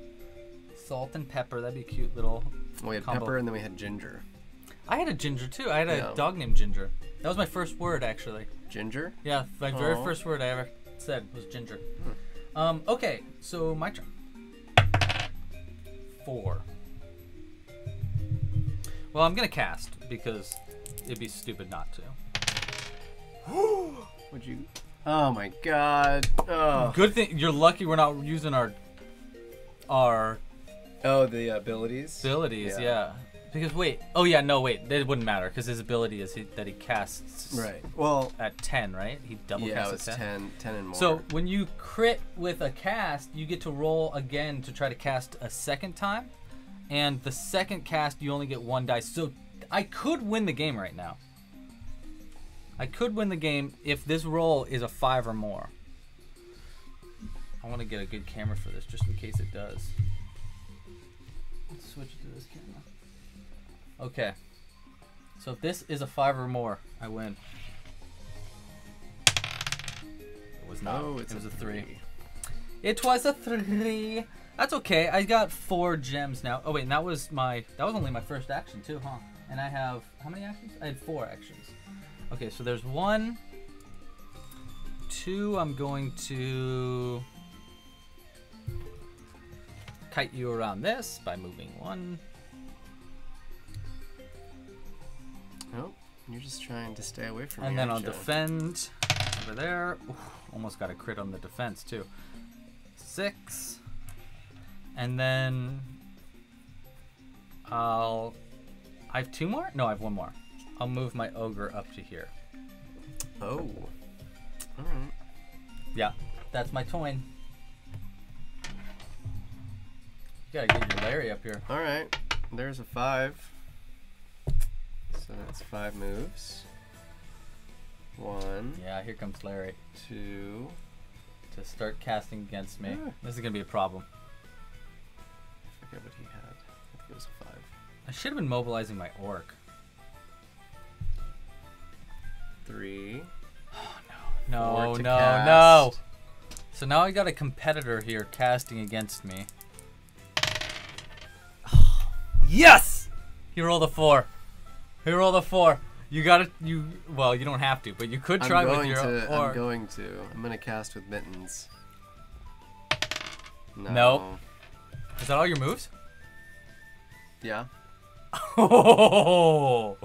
A: Salt and pepper. That'd be a cute little.
C: Well, we had
A: Combo.
C: Pepper and then we had Ginger.
A: I had a ginger too. I had a
C: Yeah.
A: dog named Ginger. That was my first word actually.
C: Ginger?
A: Yeah, my very first word I ever said was ginger. Hmm. Um, okay, so my turn. Four. Well, I'm gonna cast because it'd be stupid not to.
C: Would you? Oh my God. Oh.
A: Good thing you're lucky we're not using our our
C: Oh, the abilities.
A: abilities. Yeah.
C: Yeah.
A: Because wait, oh yeah, no wait, it wouldn't matter because his ability is he, that he casts
C: Right. Well,
A: at ten, right? He double
C: yeah,
A: casts at 10.
C: 10, 10 and more.
A: So when you crit with a cast, you get to roll again to try to cast a second time, and the second cast you only get one dice. So I could win the game right now. I could win the game if this roll is a five or more. I want to get a good camera for this just in case it does. Let's switch to this camera. Okay. So if this is a five or more, I win. It was not.
C: oh, it's
A: it was a three. It was a three. That's okay. I got four gems now. Oh wait, and that was my that was only my first action too, huh? And I have how many actions? I had four actions. Okay, so there's one, two. I'm going to kite you around this by moving one.
C: Nope. You're just trying to stay away from
A: And
C: me.
A: then I'll defend over there. Oof, almost got a crit on the defense too. Six. And then I'll. I have two more? No, I have one more. I'll move my ogre up to here.
C: Oh. Alright.
A: Yeah, that's my toin. You gotta get your Larry up here.
C: Alright. There's a five. So that's five moves. One,
A: Yeah, here comes Larry
C: two.
A: to start casting against me.
C: Yeah.
A: This is gonna be a problem.
C: I forget what he had. I think it was a five.
A: I should have been mobilizing my orc.
C: Three.
A: Oh
C: No,
A: no,
C: to
A: no. So now I got a competitor here casting against me. yes! He rolled a four. He rolled the four. You gotta, you, well, you don't have to, but you could try
C: I'm
A: with
C: going
A: your
C: to.
A: orc.
C: I'm going to. I'm gonna cast with mittens. No.
A: Nope. Is that all your moves?
C: Yeah.
A: Oh,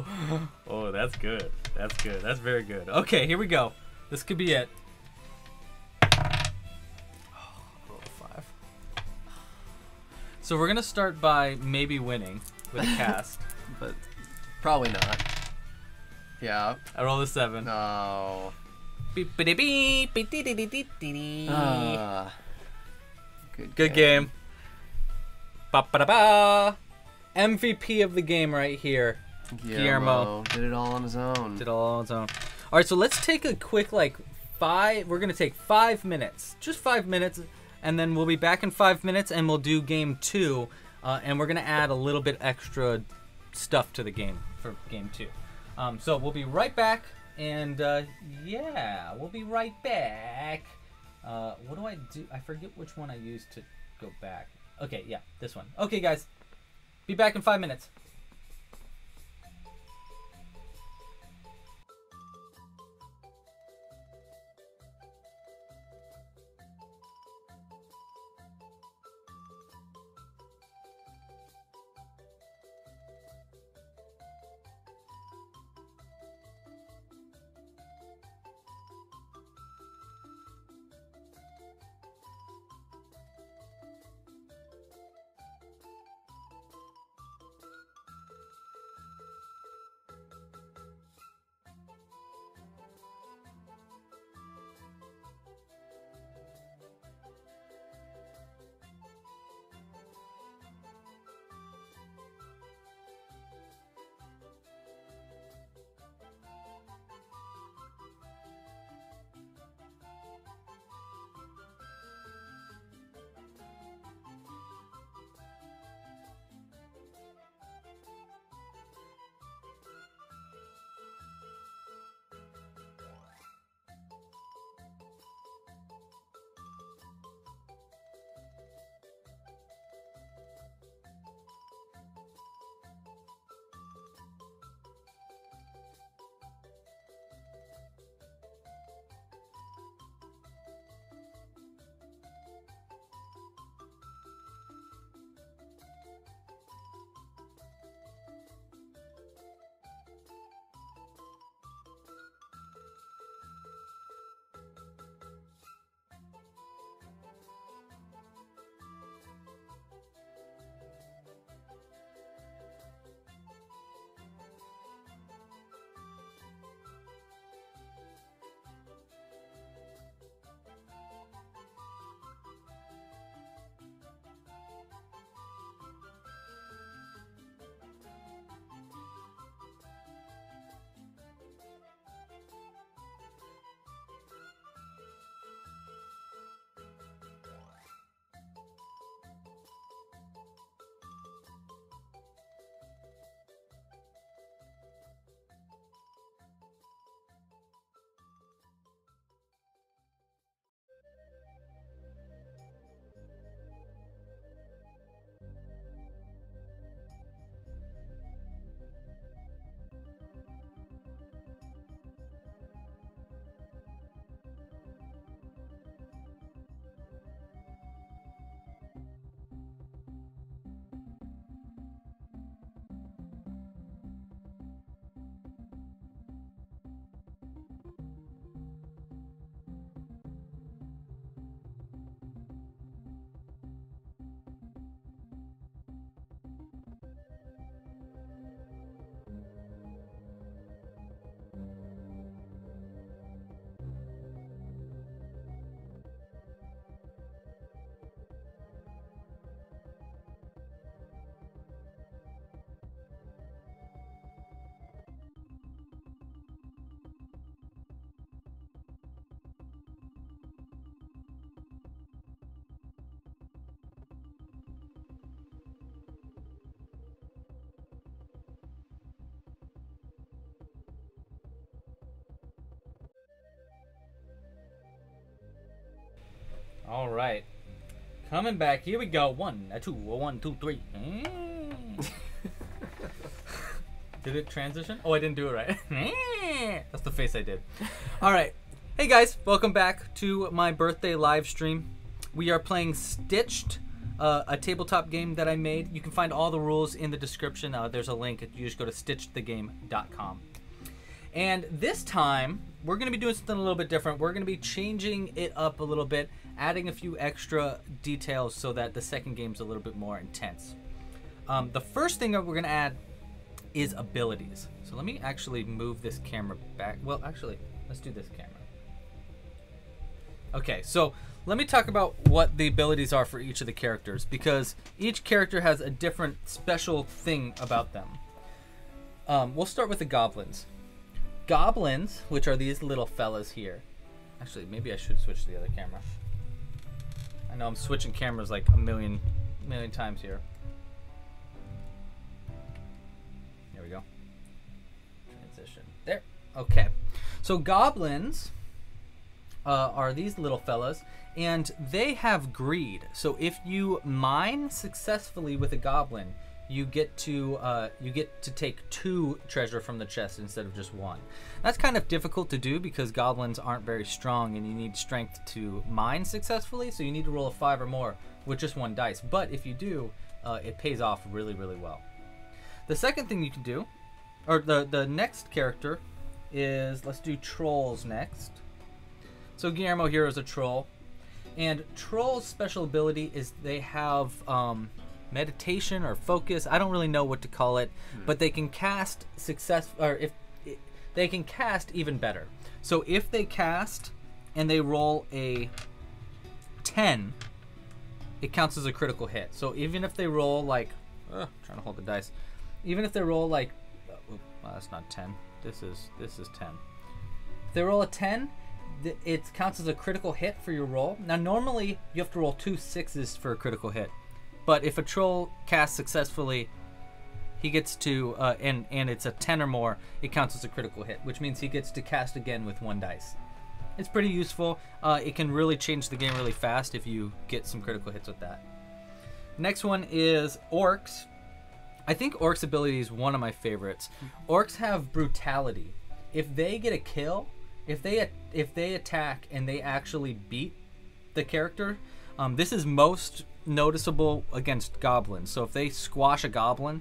A: oh, that's good. That's good. That's very good. Okay, here we go. This could be it. Roll five. So we're gonna start by maybe winning with a cast.
C: But probably not. Yeah.
A: I roll a seven.
C: No.
A: Beep, beep, beep, beep, dee, dee, dee, dee.
C: Ah. Good.
A: Good game. Ba ba da ba. MVP of the game right here. Guillermo.
C: did it all on his own.
A: Did it all on its own. All right, so let's take a quick like five. We're gonna take five minutes, just five minutes, and then we'll be back in five minutes, and we'll do game two, uh, and we're gonna add a little bit extra stuff to the game for game two. Um, so we'll be right back, and uh, yeah, we'll be right back. Uh, what do I do? I forget which one I used to go back. Okay, yeah, this one. Okay, guys, be back in five minutes. All right. Coming back. Here we go. One, a two, a one, two, three. Mm. did it transition? Oh, I didn't do it right. That's the face I did. All right. Hey guys, welcome back to my birthday live stream. We are playing Stitch'd, uh, a tabletop game that I made. You can find all the rules in the description. Uh, there's a link. You just go to stitchdthegame.com. And this time, we're going to be doing something a little bit different. We're going to be changing it up a little bit, adding a few extra details so that the second game's a little bit more intense. Um, the first thing that we're going to add is abilities. So let me actually move this camera back. Well, actually, let's do this camera. Okay, so let me talk about what the abilities are for each of the characters because each character has a different special thing about them. Um, we'll start with the goblins. Goblins, which are these little fellas here. Actually, maybe I should switch to the other camera. I know I'm switching cameras like a million, million times here. There we go. Transition. There. Okay. So goblins uh, are these little fellas, and they have greed. So if you mine successfully with a goblin, you get to uh, you get to take two treasure from the chest instead of just one. That's kind of difficult to do because goblins aren't very strong, and you need strength to mine successfully. So you need to roll a five or more with just one dice. But if you do, uh, it pays off really really well. The second thing you can do, or the the next character, is let's do trolls next. So Guillermo here is a troll, and trolls' special ability is they have um, meditation or focus. I don't really know what to call it, but they can cast success or if they can cast even better. So if they cast and they roll a 10, it counts as a critical hit. So even if they roll like uh, trying to hold the dice, even if they roll like oh, well, that's not 10. This is this is 10. If they roll a 10, it counts as a critical hit for your roll. Now normally you have to roll two sixes for a critical hit. But if a troll casts successfully, he gets to, uh, and and it's a ten or more, it counts as a critical hit, which means he gets to cast again with one dice. It's pretty useful. Uh, it can really change the game really fast if you get some critical hits with that. Next one is orcs. I think orcs' ability is one of my favorites. Orcs have brutality. If they get a kill, if they if they attack and they actually beat the character, um, this is most noticeable against goblins. So if they squash a goblin,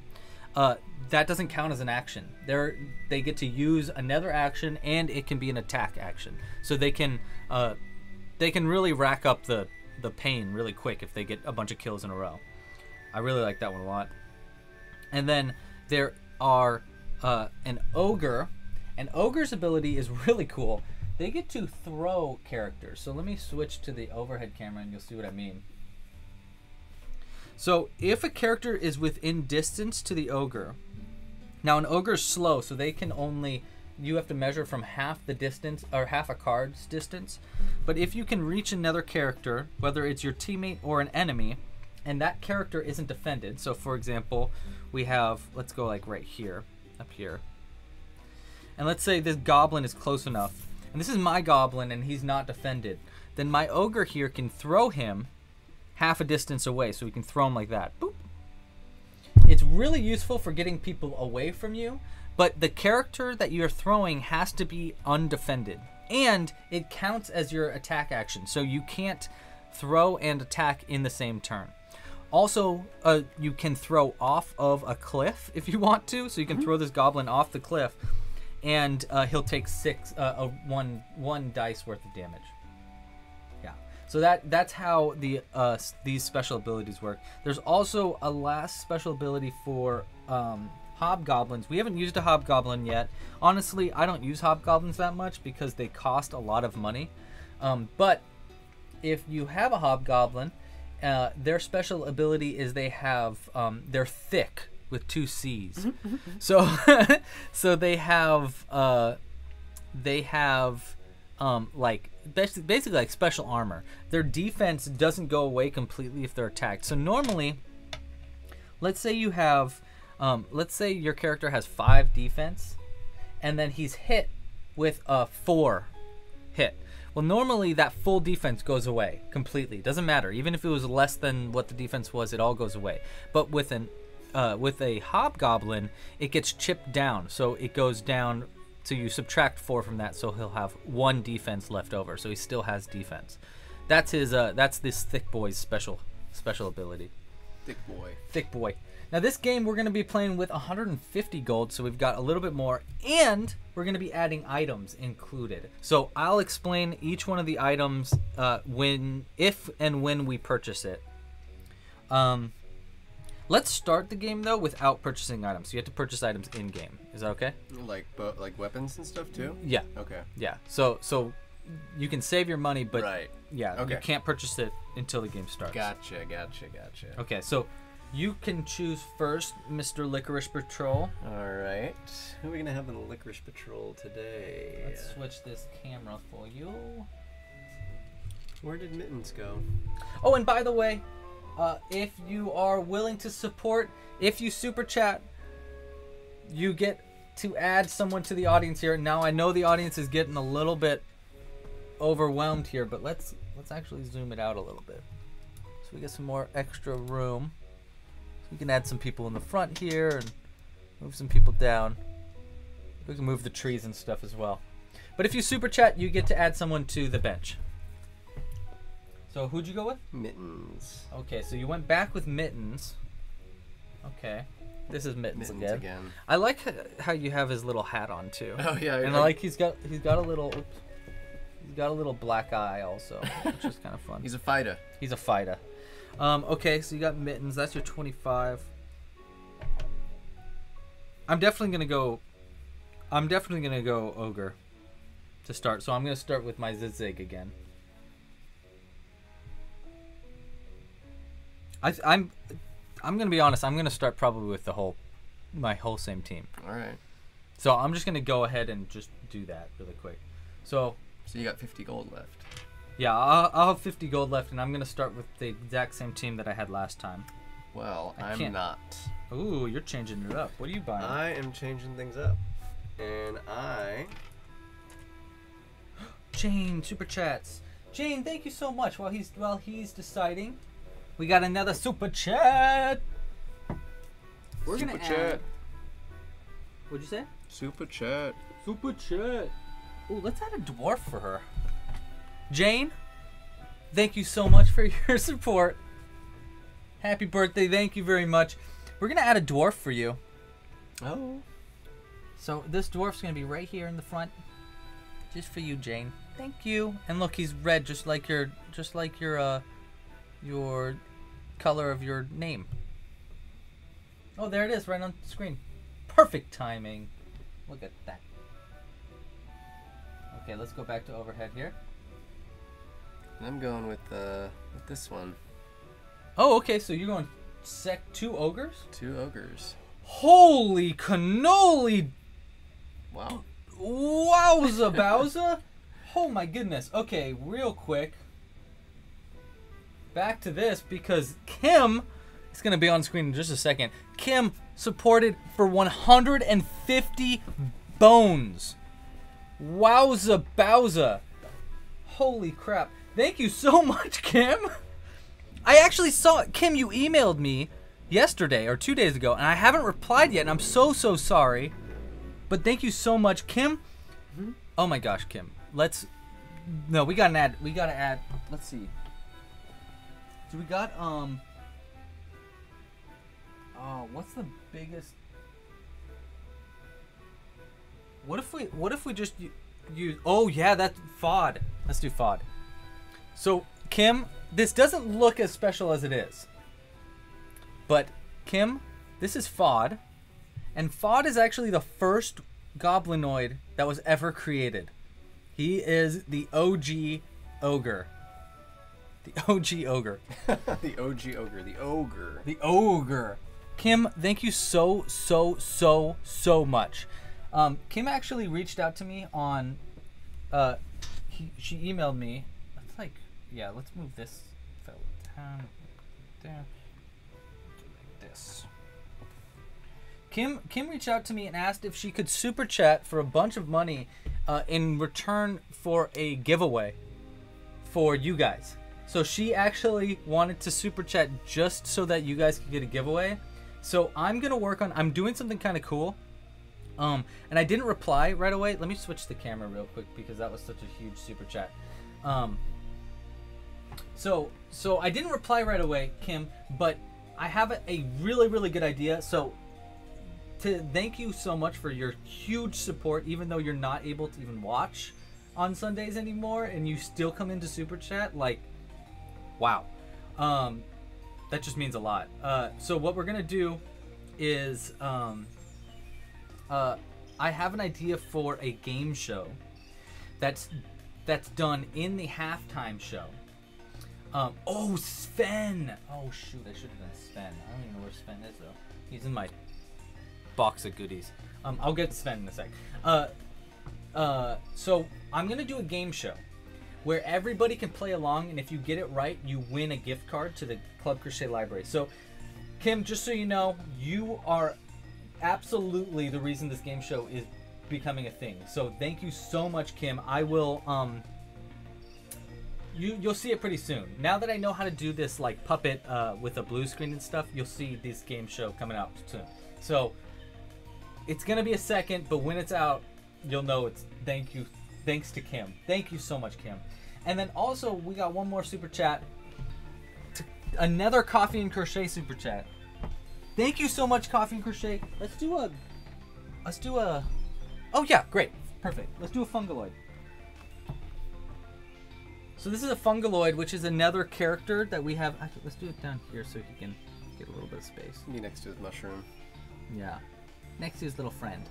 A: uh, that doesn't count as an action. They're they get to use another action, and it can be an attack action. So they can uh, they can really rack up the the pain really quick if they get a bunch of kills in a row. I really like that one a lot. And then there are uh, an ogre. An ogre's ability is really cool. They get to throw characters. So let me switch to the overhead camera, and you'll see what I mean. So if a character is within distance to the ogre, now an ogre's slow, so they can only you have to measure from half the distance or half a card's distance. But if you can reach another character, whether it's your teammate or an enemy, and that character isn't defended. So for example, we have let's go like right here, up here. And let's say this goblin is close enough. And this is my goblin and he's not defended. Then my ogre here can throw him half a distance away, so we can throw them like that. Boop. It's really useful for getting people away from you, but the character that you're throwing has to be undefended. And it counts as your attack action, so you can't throw and attack in the same turn. Also, uh, you can throw off of a cliff if you want to, so you can mm-hmm. throw this goblin off the cliff, and uh, he'll take six, uh, one, one dice worth of damage. So that that's how the uh, these special abilities work. There's also a last special ability for um, hobgoblins. We haven't used a hobgoblin yet. Honestly, I don't use hobgoblins that much because they cost a lot of money. Um, but if you have a hobgoblin, uh, their special ability is they have um, they're thick with two C's. Mm-hmm, mm-hmm, mm-hmm. so so they have uh, they have um, like basically, basically like special armor. Their defense doesn't go away completely if they're attacked. So normally, let's say you have, um, let's say your character has five defense, and then he's hit with a four hit. Well, normally that full defense goes away completely. Doesn't matter. Even if it was less than what the defense was, it all goes away. But with an uh, with a hobgoblin, it gets chipped down, so it goes down. So you subtract four from that, so he'll have one defense left over. So he still has defense. That's his. Uh, that's this thick boy's special special ability.
C: Thick boy.
A: Thick boy. Now this game we're going to be playing with 150 gold, so we've got a little bit more, and we're going to be adding items included. So I'll explain each one of the items uh, when, if and when we purchase it. Um, let's start the game though without purchasing items. So you have to purchase items in game. Is that okay?
C: Like bo- like weapons and stuff too.
A: Yeah,
C: Okay.
A: yeah. So so you can save your money, but
C: right.
A: yeah, you can't purchase it until the game starts.
C: Gotcha. Gotcha. Gotcha.
A: Okay, so you can choose first, Mr. Licorice Patrol.
C: All right. Who are we gonna have in the licorice patrol today?
A: Let's switch this camera for you.
C: Where did mittens go?
A: Oh, and by the way, uh, if you are willing to support, if you super chat, you get to add someone to the audience here. Now I know the audience is getting a little bit overwhelmed here, but let's let's actually zoom it out a little bit, so we get some more extra room. So we can add some people in the front here and move some people down. We can move the trees and stuff as well. But if you super chat, you get to add someone to the bench. So who'd you go with?
C: Mittens.
A: Okay, so you went back with mittens. Okay, this is mittens,
C: Mittens
A: again.
C: again.
A: I like how you have his little hat on too,
C: Oh yeah.
A: and I like he's got he's got a little oops, he's got a little black eye also, which is kind of fun.
C: He's a fighter.
A: He's a fighter. Um, okay, so you got mittens. That's your twenty-five. I'm definitely gonna go. I'm definitely gonna go ogre to start. So I'm gonna start with my zizig again. I, I'm, I'm gonna be honest. I'm gonna start probably with the whole, my whole same team.
C: All right.
A: So I'm just gonna go ahead and just do that really quick. So
C: So you got 50 gold left.
A: yeah, I'll, I'll have 50 gold left, and I'm gonna start with the exact same team that I had last time.
C: Well,
A: I
C: I'm
A: can't-
C: not.
A: Ooh, you're changing it up. What are you buying?
C: I am changing things up, and I.
A: Jane, super chats. Jane, thank you so much. While he's while he's deciding, we got another super chat.
B: We're
C: Super
B: gonna
C: chat.
B: add.
A: What'd you say?
C: Super chat.
A: Super chat. Ooh, let's add a dwarf for her. Jane, thank you so much for your support. Happy birthday! Thank you very much. We're gonna add a dwarf for you.
C: Oh.
A: So this dwarf's gonna be right here in the front, just for you, Jane. Thank you. And look, he's red, just like your, just like your, uh, your color of your name. Oh, there it is, right on screen. Perfect timing. Look at that. Okay, let's go back to overhead here.
C: I'm going with uh with this one.
A: Oh, okay. So you're going sec two ogres.
C: Two ogres.
A: Holy cannoli
C: Wow.
A: Wowza Bowza! oh my goodness. Okay, real quick. Back to this because Kim is going to be on screen in just a second. Kim supported for 150 bones. Wowza Bowza. Holy crap. Thank you so much, Kim. I actually saw Kim, you emailed me yesterday or two days ago, and I haven't replied yet, and I'm so, so sorry. But thank you so much, Kim. Mm-hmm. Oh my gosh, Kim. Let's. No, we gotta add. We gotta add. Let's see. So we got um. Oh, what's the biggest? What if we? What if we just use? Oh yeah, that's FOD. Let's do FOD. So Kim, this doesn't look as special as it is. But Kim, this is FOD. And Fod is actually the first goblinoid that was ever created. He is the OG ogre. The OG ogre.
C: the OG ogre. The ogre.
A: The ogre. Kim, thank you so, so, so, so much. Um, Kim actually reached out to me on. Uh, he, she emailed me. Let's like, yeah, let's move this fella down, down, like this. Kim Kim reached out to me and asked if she could super chat for a bunch of money uh, in return for a giveaway for you guys. So she actually wanted to super chat just so that you guys could get a giveaway. So I'm gonna work on. I'm doing something kind of cool. Um, and I didn't reply right away. Let me switch the camera real quick because that was such a huge super chat. Um, so so I didn't reply right away, Kim, but I have a, a really really good idea. So to thank you so much for your huge support, even though you're not able to even watch on Sundays anymore, and you still come into super chat. Like, wow, um, that just means a lot. Uh, so what we're gonna do is um, uh, I have an idea for a game show that's that's done in the halftime show. Um, oh, Sven! Oh shoot, I should have done Sven. I don't even know where Sven is though. He's in my box of goodies. Um, I'll get Sven in a sec. Uh, uh, so I'm gonna do a game show where everybody can play along, and if you get it right, you win a gift card to the Club Crochet Library. So, Kim, just so you know, you are absolutely the reason this game show is becoming a thing. So thank you so much, Kim. I will um you you'll see it pretty soon. Now that I know how to do this like puppet uh, with a blue screen and stuff, you'll see this game show coming out soon. So it's gonna be a second, but when it's out, you'll know it's thank you thanks to Kim. Thank you so much, Kim. And then also we got one more super chat. Another coffee and crochet super chat. Thank you so much, Coffee and Crochet. Let's do a. Let's do a. Oh yeah, great, perfect. Let's do a fungaloid. So this is a fungaloid, which is another character that we have. Actually, let's do it down here so he can get a little bit of space.
C: Be next to his mushroom.
A: Yeah, next to his little friend.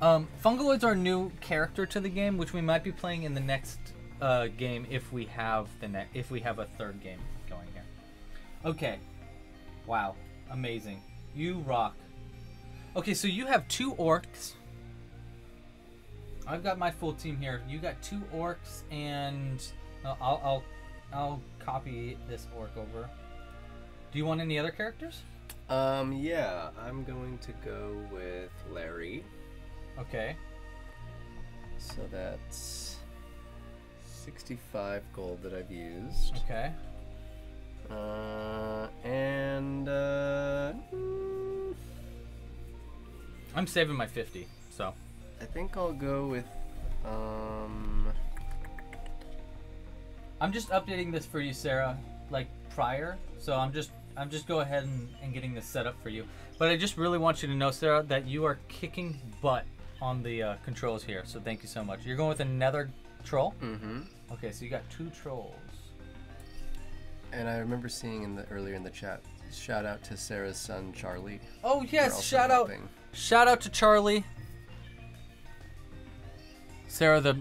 A: Um, fungaloid's our new character to the game, which we might be playing in the next uh, game if we have the ne- if we have a third game going here. Okay. Wow, amazing. You rock. Okay, so you have two orcs. I've got my full team here. You got two orcs, and I'll I'll I'll, I'll copy this orc over. Do you want any other characters?
C: Um, yeah, I'm going to go with Larry.
A: Okay.
C: So that's 65 gold that I've used.
A: Okay.
C: Uh, and uh, mm,
A: I'm saving my 50, so.
C: I think I'll go with um.
A: I'm just updating this for you, Sarah, like prior. So I'm just I'm just go ahead and, and getting this set up for you. But I just really want you to know, Sarah, that you are kicking butt on the uh, controls here. So thank you so much. You're going with another troll.
C: Mm-hmm.
A: Okay, so you got two trolls.
C: And I remember seeing in the earlier in the chat. Shout out to Sarah's son Charlie.
A: Oh yes, shout out, shout out to Charlie. Sarah, the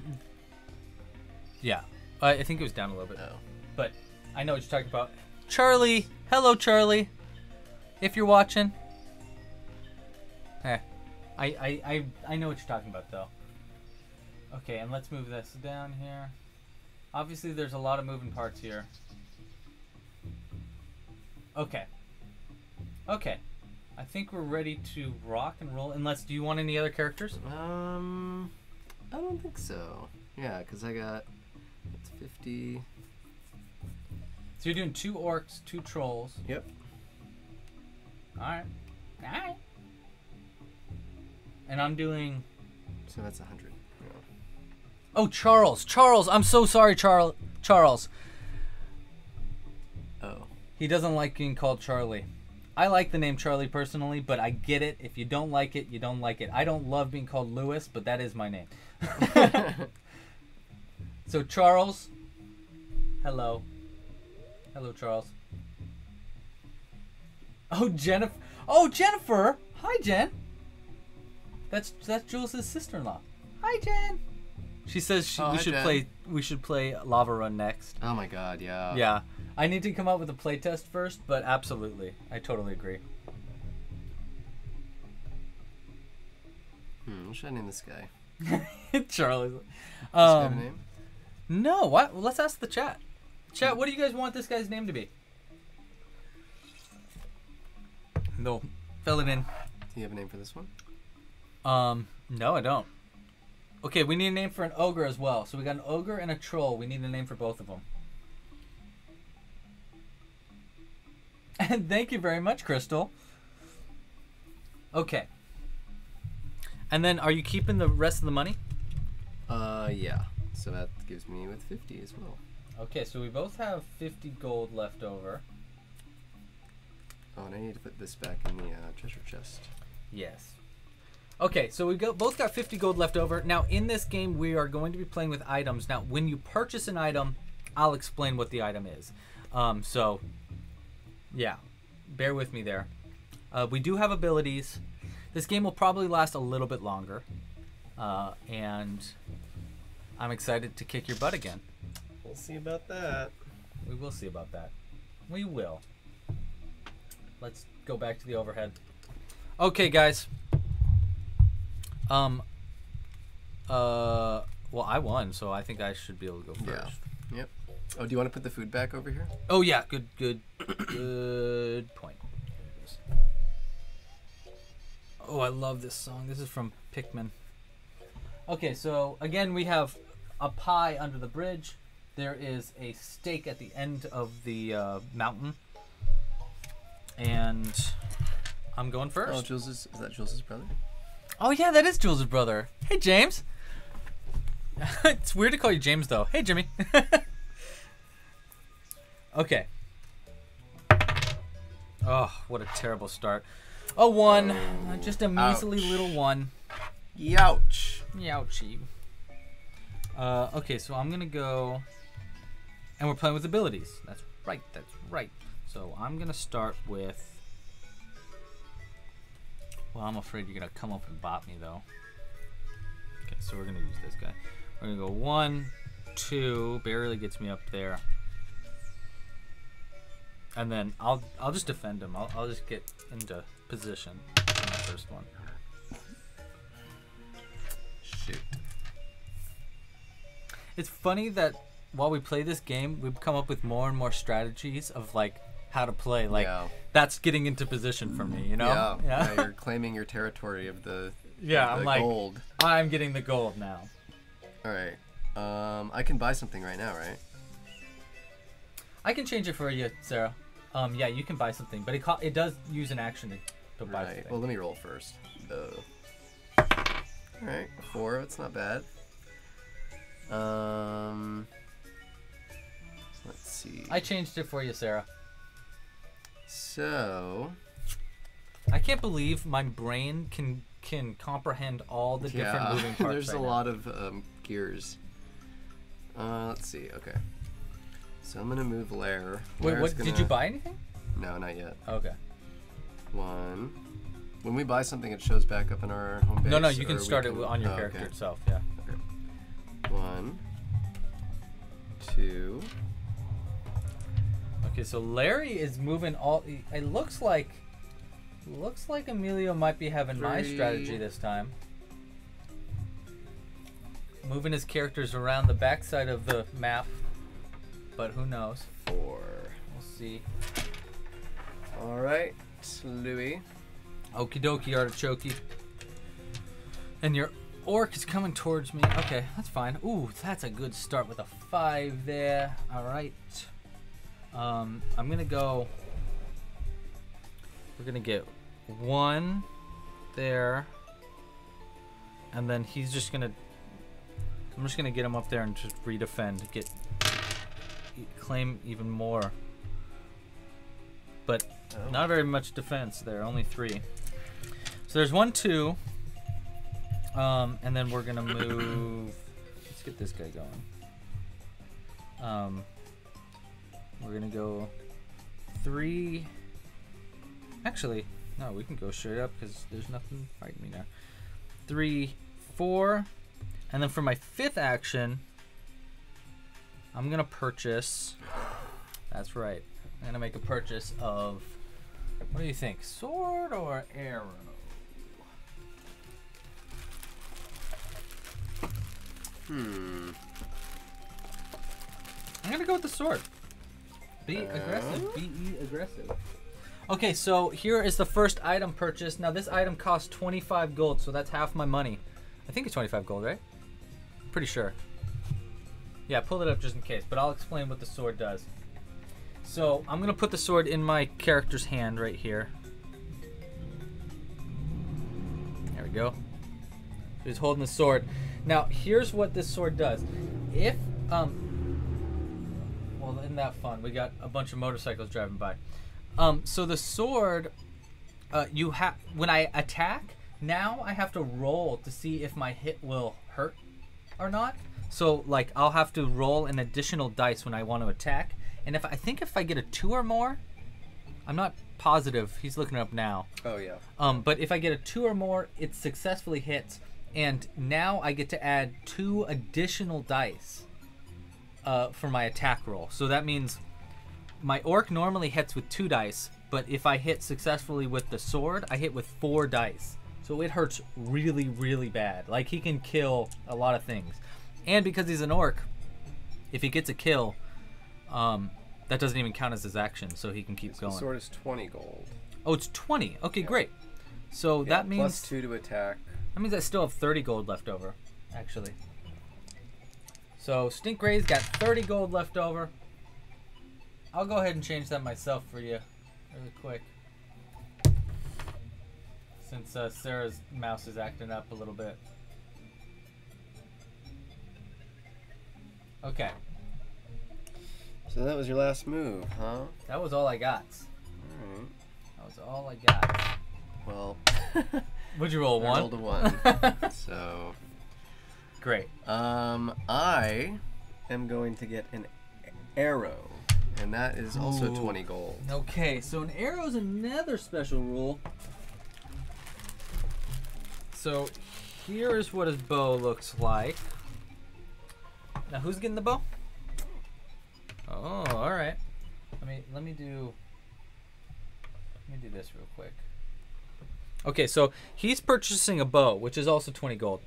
A: yeah, I I think it was down a little bit.
C: Oh.
A: but I know what you're talking about. Charlie, hello, Charlie. If you're watching, eh, I, I, I, I know what you're talking about though. Okay, and let's move this down here. Obviously, there's a lot of moving parts here. Okay. Okay. I think we're ready to rock and roll. Unless, do you want any other characters?
C: Um, I don't think so. Yeah, because I got it's 50.
A: So you're doing two orcs, two trolls.
C: Yep.
A: All right. All right. And I'm doing
C: So that's 100. Yeah.
A: Oh, Charles. Charles, I'm so sorry, Charles. Charles.
C: Oh.
A: He doesn't like being called Charlie. I like the name Charlie personally, but I get it. If you don't like it, you don't like it. I don't love being called Lewis, but that is my name. so, Charles. Hello. Hello, Charles. Oh, Jennifer. Oh, Jennifer. Hi, Jen. That's that's Jules' sister-in-law. Hi, Jen. She says she,
C: Oh,
A: we should
C: Jen.
A: play we should play Lava Run next.
C: oh my god, yeah.
A: Yeah. I need to come up with a playtest first, but absolutely. I totally agree.
C: Hmm, what should I name this guy?
A: Charlie.
C: Does he have a
A: Um,
C: name?
A: no, what? Let's ask the chat. Chat, what do you guys want this guy's name to be? No. Fill it in.
C: Do you have a name for this one?
A: Um, no, I don't. Okay, we need a name for an ogre as well. So we got an ogre and a troll. We need a name for both of them. And thank you very much, Crystal. Okay. And then, are you keeping the rest of the money?
C: Uh, yeah. So that gives me with 50 as well.
A: Okay, so we both have 50 gold left over.
C: Oh, and I need to put this back in the uh, treasure chest.
A: Yes. Okay, so we go, both got 50 gold left over. Now, in this game, we are going to be playing with items. Now, when you purchase an item, I'll explain what the item is. Um, so, yeah, bear with me there. Uh, we do have abilities. This game will probably last a little bit longer. Uh, and I'm excited to kick your butt again.
C: We'll see about that.
A: We will see about that. We will. Let's go back to the overhead. Okay, guys. Um. Uh. Well, I won, so I think I should be able to go first.
C: Yeah. Yep. Oh, do you want to put the food back over here?
A: Oh yeah. Good. Good. good point. Oh, I love this song. This is from Pikmin. Okay, so again, we have a pie under the bridge. There is a stake at the end of the uh, mountain. And I'm going first.
C: Oh,
A: first.
C: Jules's is that Jules's brother?
A: Oh, yeah, that is Jules' brother. Hey, James. it's weird to call you James, though. Hey, Jimmy. okay. Oh, what a terrible start. A one.
C: Oh,
A: Just a measly
C: ouch.
A: little one.
C: Youch.
A: Meowchi. Uh, okay, so I'm gonna go, and we're playing with abilities. That's right. That's right. So I'm gonna start with. Well, I'm afraid you're gonna come up and bot me though. Okay, so we're gonna use this guy. We're gonna go one, two. Barely gets me up there. And then I'll I'll just defend him. I'll, I'll just get into position in the first one.
C: Shoot.
A: It's funny that while we play this game, we've come up with more and more strategies of like how to play. Like
C: yeah.
A: that's getting into position for me, you know?
C: Yeah. yeah. You're claiming your territory of the,
A: Yeah,
C: of
A: I'm
C: the
A: like
C: gold.
A: I'm getting the gold now.
C: All right. Um, I can buy something right now, right?
A: I can change it for you, Sarah. Um, yeah, you can buy something, but it it does use an action to, to buy
C: Right.
A: something.
C: Well, let me roll first. Uh, all right, four. That's not bad. Um, let's see.
A: I changed it for you, Sarah.
C: So
A: I can't believe my brain can can comprehend all the different moving parts.
C: there's
A: right
C: a
A: now.
C: lot of um, gears. Uh, let's see. Okay. So I'm gonna move Lair.
A: Wait,
C: Lair's
A: what? Did you buy anything?
C: No, not yet.
A: Okay.
C: One. When we buy something, it shows back up in our home base.
A: No, no, you can start it on your
C: oh,
A: character
C: okay.
A: itself. Yeah.
C: One. Two.
A: Okay, so Larry is moving all. It looks like, looks like Emilio might be having my strategy this time. Moving his characters around the backside of the map, but who knows?
C: Four.
A: We'll see.
C: All right, Louis.
A: Okie dokie, artichoke. And your orc is coming towards me. Okay, that's fine. Ooh, that's a good start with a five there. All right. Um, I'm gonna go. We're gonna get one there, and then he's just gonna. I'm just gonna get him up there and just redefend, get claim even more. But
C: Oh.
A: not very much defense there, only three. So there's one, two. Um, and then we're gonna move. let's get this guy going. Um, we're gonna go three. Actually, no, we can go straight up because there's nothing fighting me now. Three, four, and then for my fifth action, I'm gonna purchase. That's right. I'm gonna make a purchase of. What do you think? Sword or arrow?
C: Hmm.
A: I'm gonna go with the sword. Be aggressive. Be aggressive. Okay, so here is the first item purchased. Now this item costs 25 gold, so that's half my money. I think it's 25 gold, right? Pretty sure. Yeah, pull it up just in case, but I'll explain what the sword does. So I'm gonna put the sword in my character's hand right here. There we go. He's holding the sword. Now here's what this sword does. If um well isn't that fun? We got a bunch of motorcycles driving by. Um so the sword uh you have when I attack, now I have to roll to see if my hit will hurt or not. So like I'll have to roll an additional dice when I want to attack. And if I think if I get a two or more, I'm not positive. He's looking it up now.
C: Oh yeah.
A: Um, but if I get a two or more, it successfully hits, and now I get to add two additional dice uh, for my attack roll. So that means my orc normally hits with two dice, but if I hit successfully with the sword, I hit with four dice. So it hurts really, really bad. Like he can kill a lot of things, and because he's an orc, if he gets a kill, um, that doesn't even count as his action, so he can keep going.
C: sword is 20 gold.
A: Oh, it's 20. Okay,
C: Yeah.
A: great. So
C: Yeah,
A: that means
C: plus two to attack.
A: that means I still have 30 gold left over, actually. So Stinkray's got 30 gold left over. I'll go ahead and change that myself for you, really quick. Since uh, Sarah's mouse is acting up a little bit. Okay,
C: So that was your last move, huh?
A: that was all I got.
C: Alright.
A: That was all I got.
C: Well,
A: Would you roll
C: I
A: one?
C: rolled a one. so,
A: Great.
C: um, I am going to get an arrow, and that is also
A: Ooh.
C: 20 gold.
A: Okay, so an arrow is another special rule. So here is what his bow looks like. Now who's getting the bow? Oh, all right. Let me let me do let me do this real quick. Okay, so he's purchasing a bow, which is also 20 gold.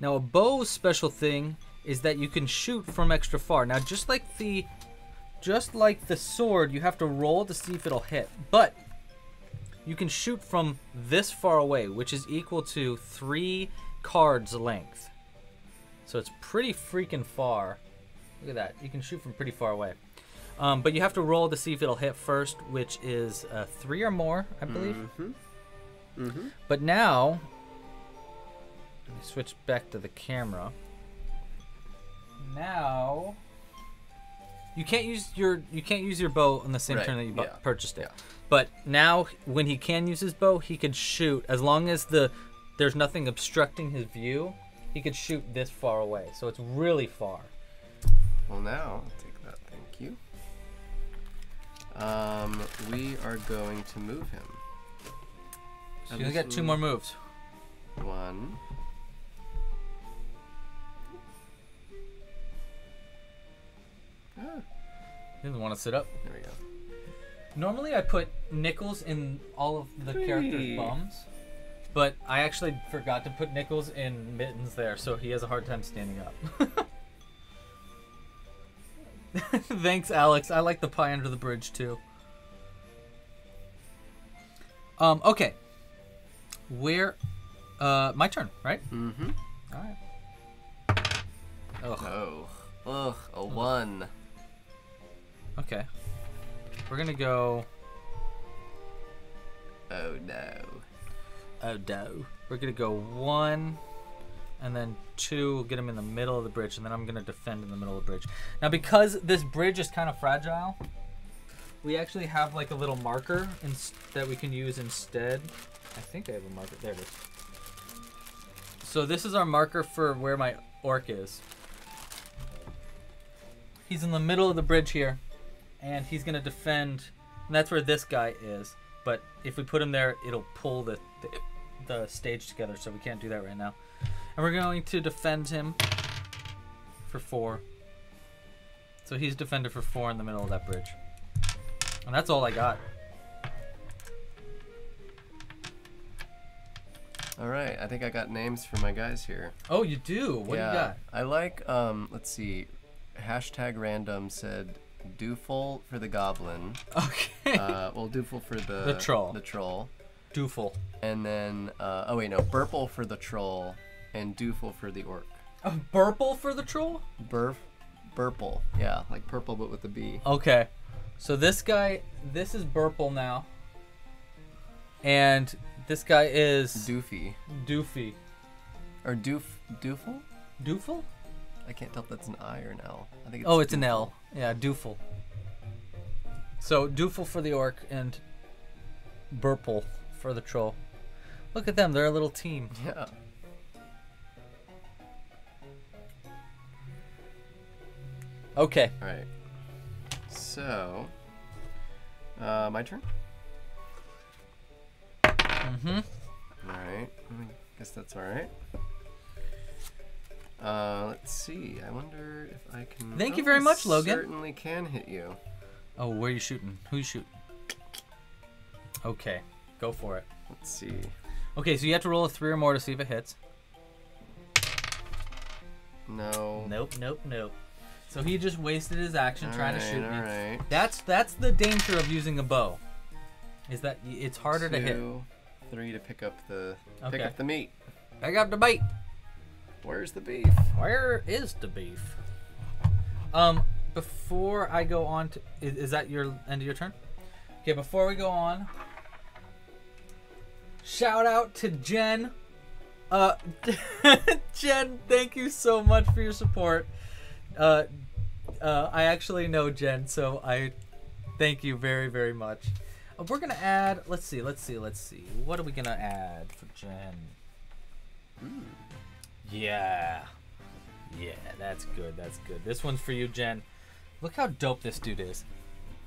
A: Now a bow's special thing is that you can shoot from extra far. Now just like the just like the sword, you have to roll to see if it'll hit. But you can shoot from this far away, which is equal to three cards length. So it's pretty freaking far. Look at that. You can shoot from pretty far away. Um, but you have to roll to see if it'll hit first, which is uh, three or more, I believe.
C: Mm-hmm. Mm-hmm.
A: But now, let me switch back to the camera. Now, you can't use your you can't use your bow on the same
C: Right,
A: turn that you
C: yeah,
A: purchased it.
C: yeah.
A: But now, when he can use his bow, he could shoot as long as the there's nothing obstructing his view. He could shoot this far away, so it's really far.
C: Well, now, I'll take that. Thank you. Um, we are going to move him.
A: So you got two more moves.
C: One. Ah,
A: He doesn't want to sit up.
C: there we go.
A: Normally, I put nickels in all of the characters' bums, but I actually forgot to put nickels in mittens there, so he has a hard time standing up. Thanks, Alex. I like the pie under the bridge too. Um. Okay. Where? Uh, my turn, right?
C: Mm-hmm.
A: All right. Ugh.
C: Oh. Ugh, a one.
A: Okay. We're gonna go.
C: Oh no.
A: Oh no. We're gonna go one, and then two. We'll Get him in the middle of the bridge, and then I'm gonna defend in the middle of the bridge. Now, because this bridge is kind of fragile, we actually have like a little marker that we can use instead. I think I have a marker. There it is. So this is our marker for where my orc is. He's in the middle of the bridge here, and he's gonna defend. And that's where this guy is. But if we put him there, it'll pull the, the the stage together, so we can't do that right now. And we're going to defend him for four. So he's defended for four in the middle of that bridge. And that's all I got.
C: All right, I think I got names for my guys here.
A: Oh, you do? What
C: yeah,
A: do you got?
C: I like. Um, let's see. Hashtag random said Dooful for the goblin.
A: Okay.
C: Uh, well, Dooful for the
A: The troll.
C: The troll.
A: Dooful.
C: And then, uh, oh wait, no, Burple for the troll, and Dooful for the orc.
A: A burple for the troll?
C: Burf, Burple. Yeah, like purple but with a B.
A: Okay. So this guy, this is Burple now. And this guy is
C: Doofy.
A: Doofy.
C: Or Doof, Doofle?
A: Doofle?
C: I can't tell if that's an I or an L. I think it's
A: Oh, it's an L. Yeah, Doofle. So Doofle for the orc and Burple for the troll. Look at them, they're a little team.
C: Yeah.
A: Okay.
C: All right. So, uh, my turn.
A: Mm-hmm.
C: All right. I guess that's all right. Uh, let's see. I wonder if I can.
A: Thank you
C: Oh,
A: very much, Logan.
C: Certainly can hit you.
A: Oh, where are you shooting? Who you shooting? Okay, go for it.
C: Let's see.
A: Okay, so you have to roll a three or more to see if it hits.
C: No.
A: Nope, nope, nope. So he just wasted his action trying to shoot me.
C: All right.
A: That's that's the danger of using a bow. Is that it's harder to hit.
C: Two, Three to pick up the pick up the meat.
A: I got the bait.
C: Where's the beef?
A: Where is the beef? Um, before I go on to, is, is that your end of your turn? Okay, before we go on, shout out to Jen. Uh, Jen, thank you so much for your support. Uh, uh, I actually know Jen, so I thank you very, very much. Uh, we're gonna add. Let's see. Let's see. Let's see. What are we gonna add for Jen? Yeah. Yeah, that's good. That's good. This one's for you, Jen. Look how dope this dude is.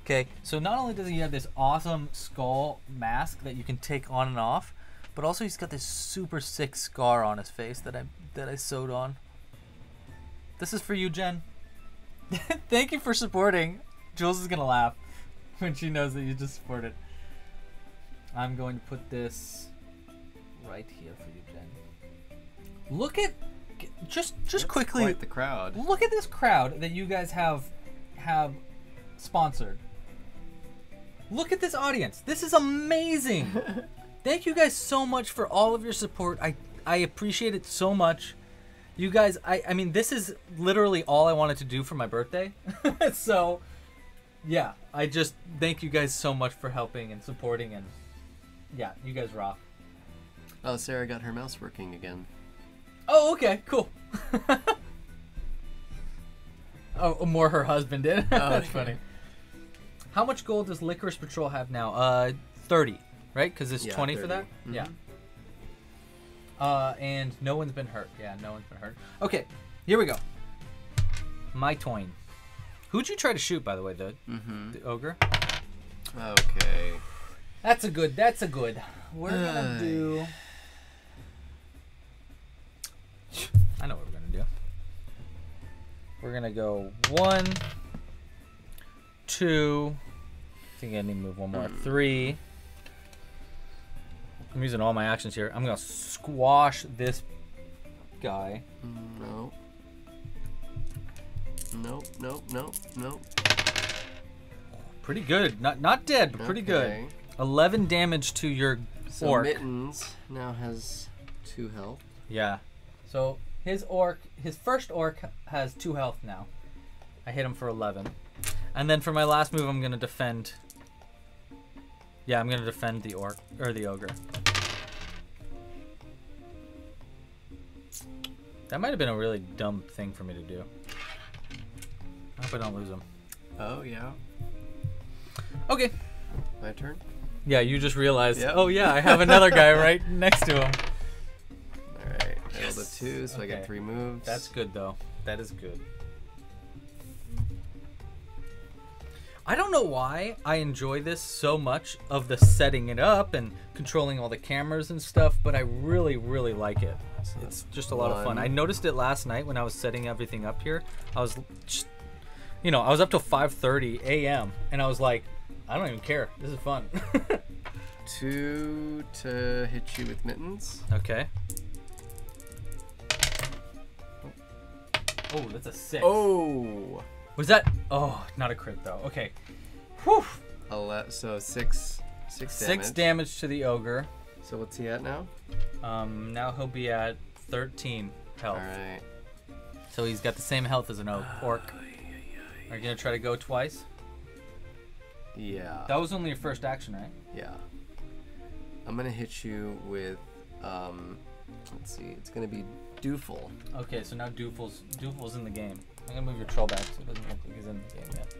A: Okay, so not only does he have this awesome skull mask that you can take on and off, but also he's got this super sick scar on his face that I that I sewed on. This is for you, Jen. Thank you for supporting. Jules is gonna laugh when she knows that you just supported. I'm going to put this right here for you. Look at just just
C: That's
A: quickly
C: the crowd.
A: look at this crowd that you guys have have sponsored. Look at this audience. This is amazing. Thank you guys so much for all of your support. I I appreciate it so much. You guys, I I mean this is literally all I wanted to do for my birthday. so yeah, I just thank you guys so much for helping and supporting and yeah, you guys rock.
C: Oh, Sarah got her mouse working again.
A: Oh, okay, cool. oh, more her husband did.
C: Oh,
A: That's funny. How much gold does Licorice Patrol have now? Uh, thirty, right? Because it's
C: Yeah,
A: twenty for
C: 30.
A: that. Yeah. Uh, and no one's been hurt. Yeah, no one's been hurt. Okay, here we go. My toin. Who'd you try to shoot, by the way? The
C: Mm-hmm.
A: the ogre.
C: Okay.
A: That's a good. That's a good. We're gonna do. I know what we're gonna do. We're gonna go one, two. I think I need to move one more. Three. I'm using all my actions here. I'm gonna squash this guy.
C: No. Nope. Nope. Nope. Nope.
A: Pretty good. Not not dead, but pretty good. Eleven damage to your
C: So
A: orc.
C: Mittens now has two health.
A: Yeah. So his orc, his first orc has two health now. I hit him for 11. And then for my last move, I'm gonna defend. Yeah, I'm gonna defend the orc or the ogre. That might have been a really dumb thing for me to do. I hope I don't lose him.
C: Oh yeah.
A: Okay.
C: My turn.
A: Yeah, you just realized.
C: Yep.
A: Oh yeah, I have another guy right next to him.
C: Two, so I
A: Okay.
C: get three moves.
A: That's good though. That is good. I don't know why I enjoy this so much of the setting it up and controlling all the cameras and stuff, but I really, really like it. It's just a lot of fun. I noticed it last night when I was setting everything up here. I was, just, you know, I was up till 5:30 a.m. and I was like, I don't even care. This is fun.
C: Two to hit you with mittens.
A: okay. Oh, that's a six.
C: Oh.
A: Was that? Oh, not a crit though. Okay. Whew.
C: Ele- so six. Six damage.
A: Six damage to the ogre.
C: So what's he at now?
A: Um, now he'll be at 13 health.
C: All right.
A: So he's got the same health as an oak, orc. Are you gonna try to go twice?
C: Yeah.
A: That was only your first action, right?
C: Yeah. I'm gonna hit you with, um, let's see, it's gonna be Doofle.
A: Okay, so now Doofle's Doofle's in the game. I'm gonna move your troll back so it doesn't look like he's in the game yet.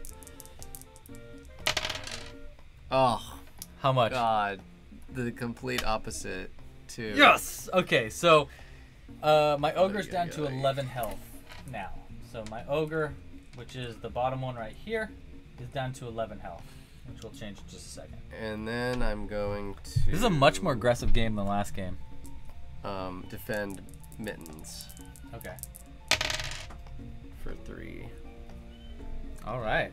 C: Oh,
A: How much?
C: God. The complete opposite to.
A: Yes. Okay, so uh, my ogre's down to 11 health now. So my ogre, which is the bottom one right here, is down to 11 health, which will change in just a second.
C: And then I'm going to.
A: This is a much more aggressive game than the last game.
C: Um, defend mittens
A: Okay.
C: for three.
A: All right.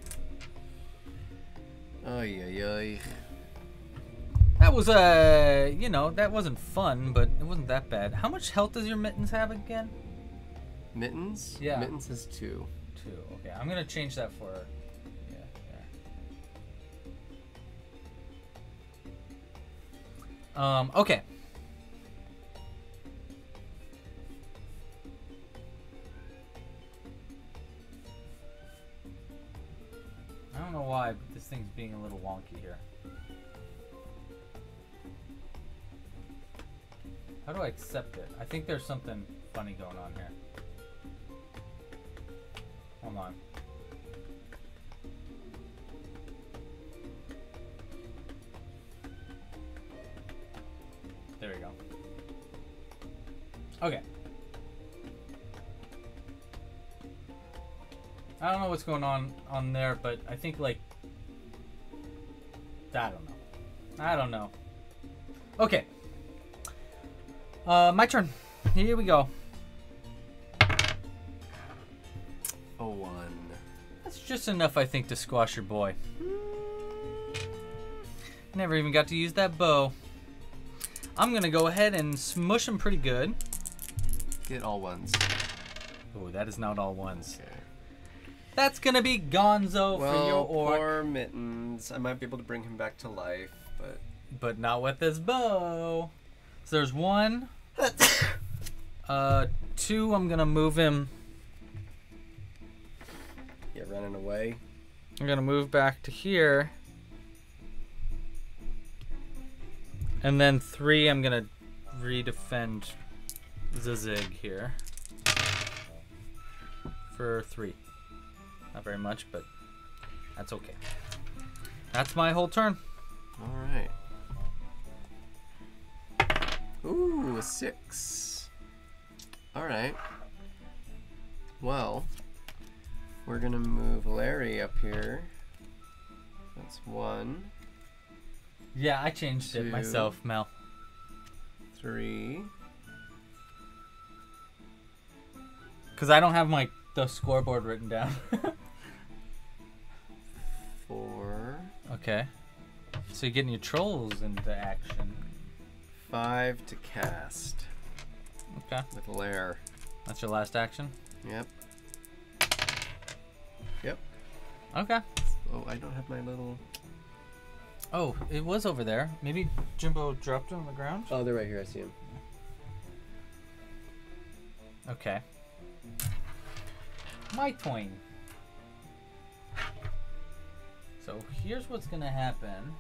C: Ay, ay, ay.
A: That was uh, you know, that wasn't fun, but it wasn't that bad. How much health does your mittens have again?
C: Mittens?
A: Yeah.
C: Mittens is two.
A: Two. Okay, I'm gonna change that for. Yeah. There. Um. Okay. I don't know why, but this thing's being a little wonky here. How do I accept it? I think there's something funny going on here. Hold on. There we go. Okay. I don't know what's going on on there, but I think like I don't know. I don't know. Okay. Uh, my turn. Here we go.
C: A one.
A: That's just enough, I think, to squash your boy. Never even got to use that bow. I'm gonna go ahead and smush him pretty good.
C: Get all ones.
A: Oh, that is not all ones.
C: Okay.
A: That's gonna be Gonzo for your
C: Well,
A: orc,
C: poor mittens. I might be able to bring him back to life, but
A: but not with this bow. So there's one. uh, two. I'm gonna move him.
C: yeah, running away.
A: I'm gonna move back to here. And then three, I'm gonna redefend Zazig here. For three. Not very much, but that's okay. That's my whole turn.
C: All right. Ooh, a six. All right. Well, we're gonna move Larry up here. That's one,
A: Yeah, I changed it myself, Mel.
C: three,
A: Because I don't have my the scoreboard written down.
C: four,
A: okay. So you're getting your trolls into action.
C: five to cast
A: Okay.
C: with Lair.
A: That's your last action?
C: Yep. Yep.
A: Okay.
C: Oh, I don't have my little.
A: Oh, it was over there. Maybe Jimbo dropped it on the ground?
C: Oh, they're right here. I see him.
A: Okay. My twin. So here's what's gonna happen.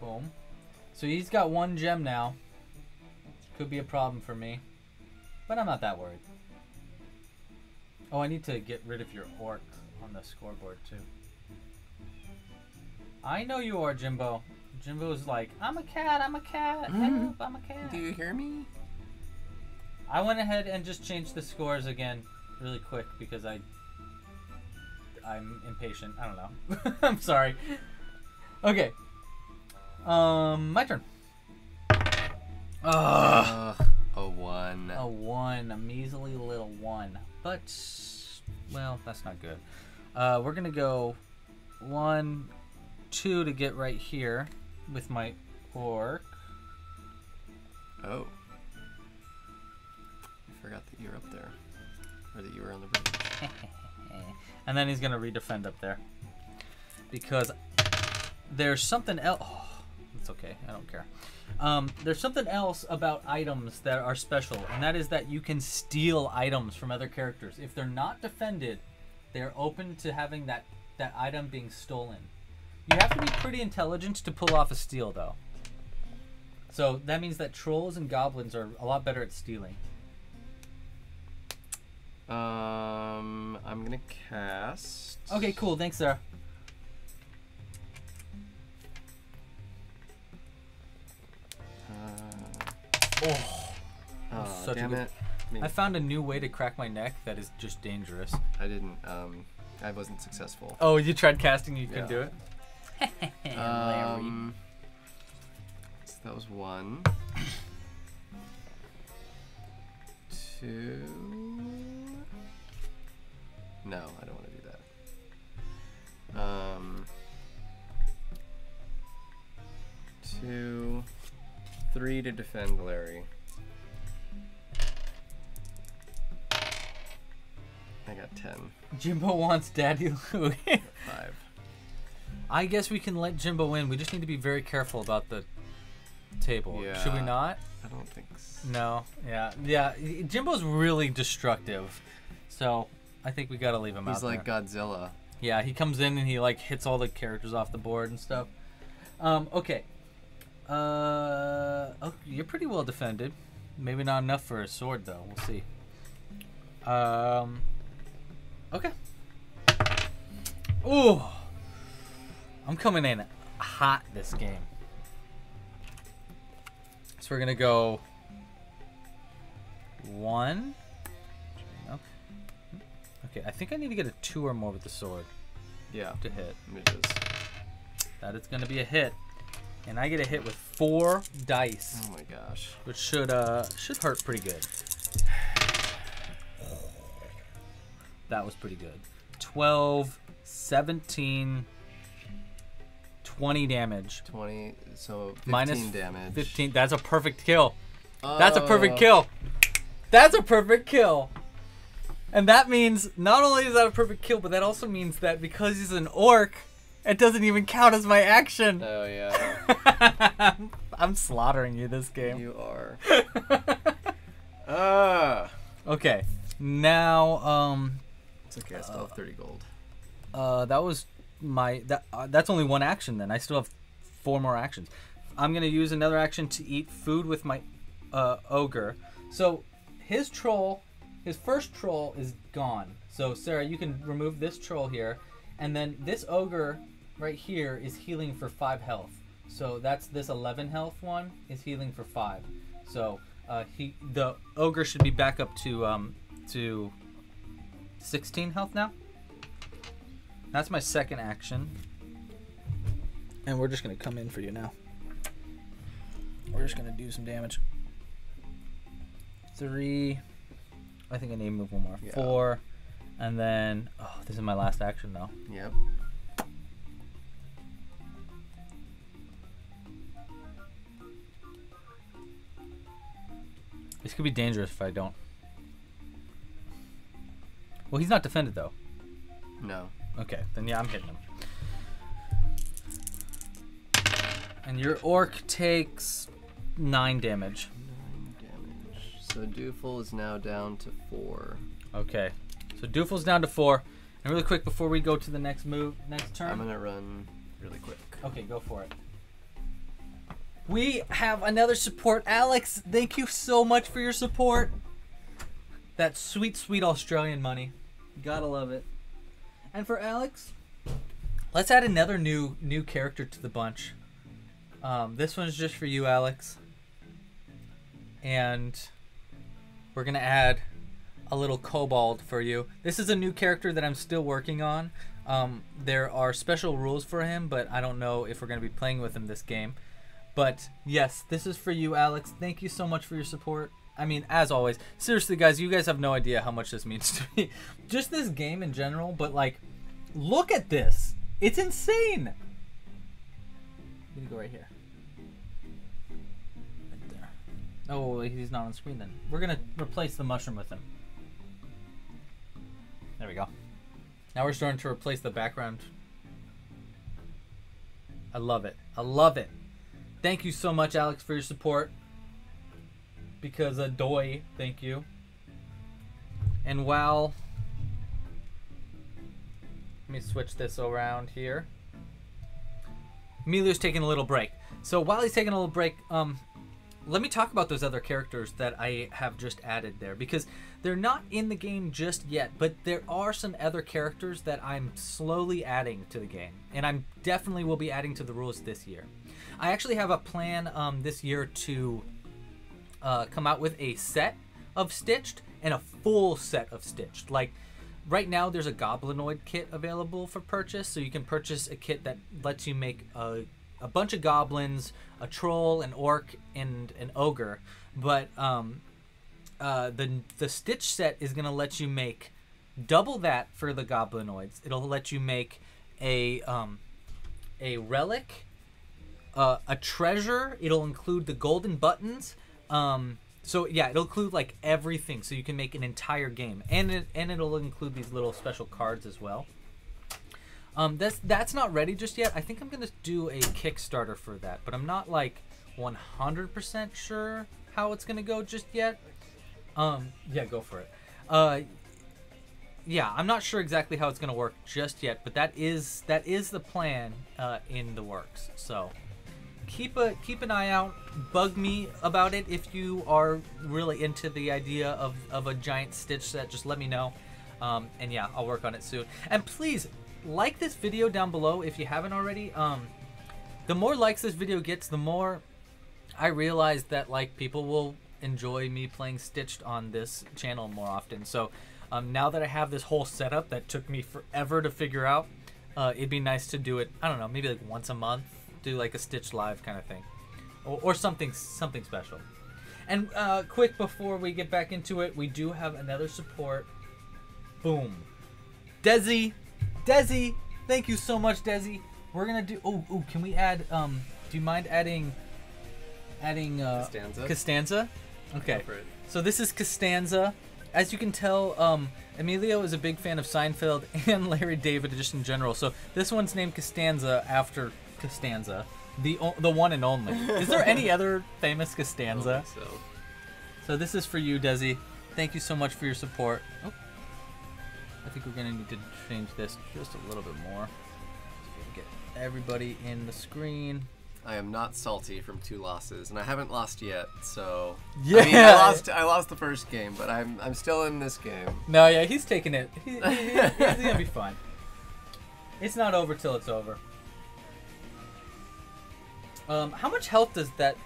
A: Boom. So he's got one gem now. Could be a problem for me. But I'm not that worried. Oh, I need to get rid of your orc on the scoreboard too. I know you are, Jimbo. Jimbo's like, I'm a cat, I'm a cat, help, mm-hmm. I'm a cat.
C: Do you hear me?
A: I went ahead and just changed the scores again really quick because I I'm impatient. I don't know. I'm sorry. Okay. Um my turn. Ugh.
C: Ugh, a one.
A: A one, a measly little one. But well, that's not good. Uh we're gonna go one, two to get right here with my orc.
C: Oh. Forgot that you're up there. Or that you were on the bridge.
A: and then he's gonna redefend up there because there's something else. Oh, it's okay. I don't care. Um, there's something else about items that are special, and that is that you can steal items from other characters. If they're not defended, they're open to having that, that item being stolen. You have to be pretty intelligent to pull off a steal, though. So that means that trolls and goblins are a lot better at stealing.
C: Um, I'm gonna cast.
A: Okay, cool. Thanks, Sarah.
C: Uh,
A: Oh,
C: oh,
A: such a
C: damn
A: good-
C: it. Me-
A: I found a new way to crack my neck that is just dangerous.
C: I didn't. Um, I wasn't successful.
A: Oh, you tried casting, you couldn't
C: Yeah.
A: do it.
C: Um, so that was one. Two. No, I don't want to do that. Um, two, three to defend Larry. I got ten.
A: Jimbo wants Daddy Lou.
C: Five.
A: I guess we can let Jimbo in. We just need to be very careful about the table. Yeah. Should we not?
C: I don't think so.
A: No. Yeah. Yeah. Jimbo's really destructive. So I think we gotta leave him
C: He's
A: out He's
C: like
A: there.
C: Godzilla.
A: Yeah, he comes in and he like hits all the characters off the board and stuff. Um, okay. Uh, oh, you're pretty well defended. Maybe not enough for a sword though. We'll see. Um. Okay. Ooh. I'm coming in hot this game. So we're gonna go one. Okay, I think I need to get a two or more with the sword
C: Yeah,
A: to hit.
C: it is.
A: That is gonna be a hit, and I get a hit with four dice,
C: Oh my gosh.
A: which should uh should hurt pretty good. That was pretty good. 12, 17, 20 damage.
C: 20, so 15
A: Minus
C: damage.
A: 15. That's a perfect kill. That's a perfect kill. That's a perfect kill. And that means not only is that a perfect kill, but that also means that because he's an orc, it doesn't even count as my action.
C: Oh yeah,
A: I'm slaughtering you this game.
C: you are. Ah.
A: Okay. Now um
C: It's okay. I still have 30 gold.
A: uh that was my that uh, that's only one action then. I still have four more actions. I'm going to use another action to eat food with my uh ogre. So his troll, his first troll is gone. So Sarah, you can remove this troll here and then this ogre right here is healing for 5 health. So that's this 11 health one is healing for 5. So uh, he the ogre should be back up to um to 16 health now. That's my second action. And we're just gonna come in for you now. We're just gonna do some damage. Three. I think I need to move one more.
C: Yeah.
A: Four. And then oh, this is my last action though.
C: Yep.
A: This could be dangerous if I don't. Well, he's not defended though.
C: No.
A: Okay, then yeah, I'm hitting him. And your orc takes nine damage.
C: So Dooful is now down to four.
A: Okay, so Doofle's down to four. And really quick before we go to the next move, next turn.
C: I'm gonna run really quick.
A: Okay, go for it. We have another support, Alex. Thank you so much for your support. That sweet, sweet Australian money. Gotta love it. And for Alex, let's add another new new character to the bunch. Um, this one's just for you, Alex. And we're gonna add a little kobold for you. This is a new character that I'm still working on. Um, there are special rules for him, but I don't know if we're to be playing with him this game. But yes, this is for you, Alex. Thank you so much for your support. I mean, as always, seriously, guys, you guys have no idea how much this means to me. Just this game in general, but like, look at this. It's insane. I'm gonna go right here. Oh, he's not on screen then. We're gonna replace the mushroom with him. There we go. Now we're starting to replace the background. I love it. I love it. Thank you so much, Alex, for your support. Because a doy, thank you. And while let me switch this around here. Emilio's taking a little break. So while he's taking a little break, um, let me talk about those other characters that I have just added there because they're not in the game just yet, but there are some other characters that I'm slowly adding to the game, and I'm definitely will be adding to the rules this year. I actually have a plan um, this year to uh, come out with a set of Stitch'd and a full set of Stitch'd. Like right now, there's a Goblinoid kit available for purchase, so you can purchase a kit that lets you make a a bunch of goblins, a troll, an orc, and an ogre. But um, uh, the the Stitch set is gonna let you make double that for the goblinoids. It'll let you make a um, a relic, uh, a treasure. It'll include the golden buttons. Um, so yeah, it'll include like everything. So you can make an entire game, and it, and it'll include these little special cards as well. Um, that's that's not ready just yet. I think I'm gonna do a Kickstarter for that, but I'm not like 100% sure how it's gonna go just yet. Um, yeah, go for it. Uh, yeah, I'm not sure exactly how it's gonna work just yet, but that is that is the plan uh, in the works. So keep a keep an eye out. Bug me about it if you are really into the idea of of a giant Stitch set. Just let me know. Um, and yeah, I'll work on it soon. And please like this video down below if you haven't already. Um, the more likes this video gets, the more I realize that like people will enjoy me playing Stitch'd on this channel more often. So um, now that I have this whole setup that took me forever to figure out, uh, it'd be nice to do it. I don't know, maybe like once a month, do like a Stitch live kind of thing, or, or something something special. And uh, quick before we get back into it, we do have another support. Boom, Desi Desi, thank you so much, Desi. We're gonna do. Oh, oh, can we add? Um, do you mind adding? Adding uh,
C: Costanza?
A: Costanza. Okay. So this is Costanza. As you can tell, um, Emilio is a big fan of Seinfeld and Larry David just in general. So this one's named Costanza after Costanza, the o- the one and only. Is there any other famous Costanza?
C: So
A: So this is for you, Desi. Thank you so much for your support. Oh. I think we're gonna need to change this just a little bit more. So get everybody in the screen.
C: I am not salty from two losses, and I haven't lost yet. So
A: Yeah.
C: I, mean, I lost. I lost the first game, but I'm I'm still in this game.
A: No, yeah, he's taking it. He, he- he- he's gonna be fine. It's not over till it's over. Um, how much health does that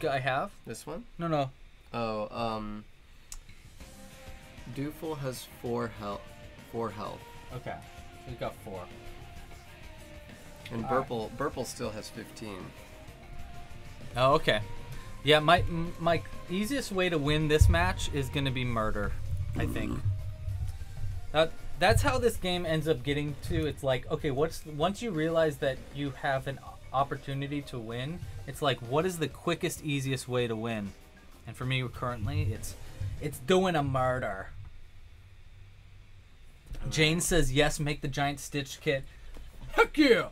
A: guy have?
C: This one?
A: No, no.
C: Oh, um, Dooful has four health. Four health,
A: Okay, he's got four.
C: and
A: Alright.
C: Burple Burple still has fifteen.
A: Oh, okay. Yeah, my my easiest way to win this match is gonna be murder. I think. Mm-hmm. That that's how this game ends up getting to. It's like, okay, what's once you realize that you have an opportunity to win, it's like, what is the quickest, easiest way to win? And for me, currently, it's it's doing a murder. Jane says yes. Make the giant Stitch kit. Heck yeah!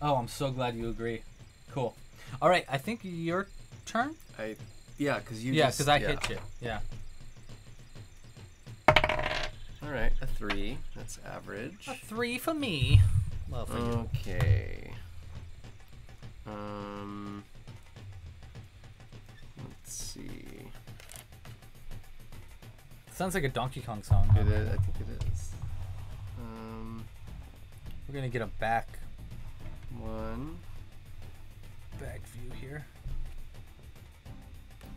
A: Oh, I'm so glad you agree. Cool. All right, I think your turn.
C: I, yeah, because you.
A: yeah, because I
C: yeah.
A: hit you. Yeah.
C: All right, a three. That's average.
A: A three for me. Well, for you.
C: Okay. Um. See.
A: Sounds like a Donkey Kong song.
C: It is. I think it is. Um.
A: We're gonna get a back
C: One.
A: back view here.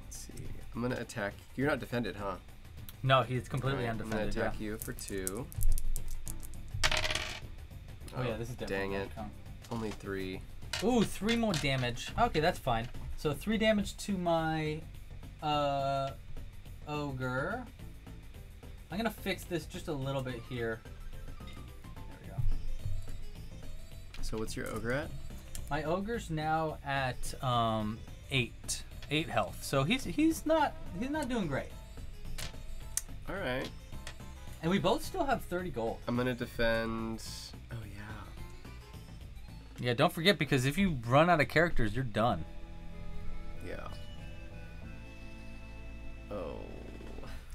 C: Let's see. I'm gonna attack. You're not defended, huh?
A: No, he's completely
C: undefended. I'm gonna attack
A: Yeah.
C: you for two.
A: Oh yeah, this is definitely
C: Dang it.
A: Kong.
C: Only three.
A: Ooh, three more damage. Okay, that's fine. So three damage to my uh ogre. I'm gonna fix this just a little bit here. There we go.
C: So what's your ogre at?
A: My ogre's now at um eight. Eight health. So he's he's not he's not doing great.
C: All right.
A: And we both still have 30 gold.
C: I'm gonna defend. Oh yeah.
A: Yeah, don't forget because if you run out of characters, you're done.
C: Yeah. Oh.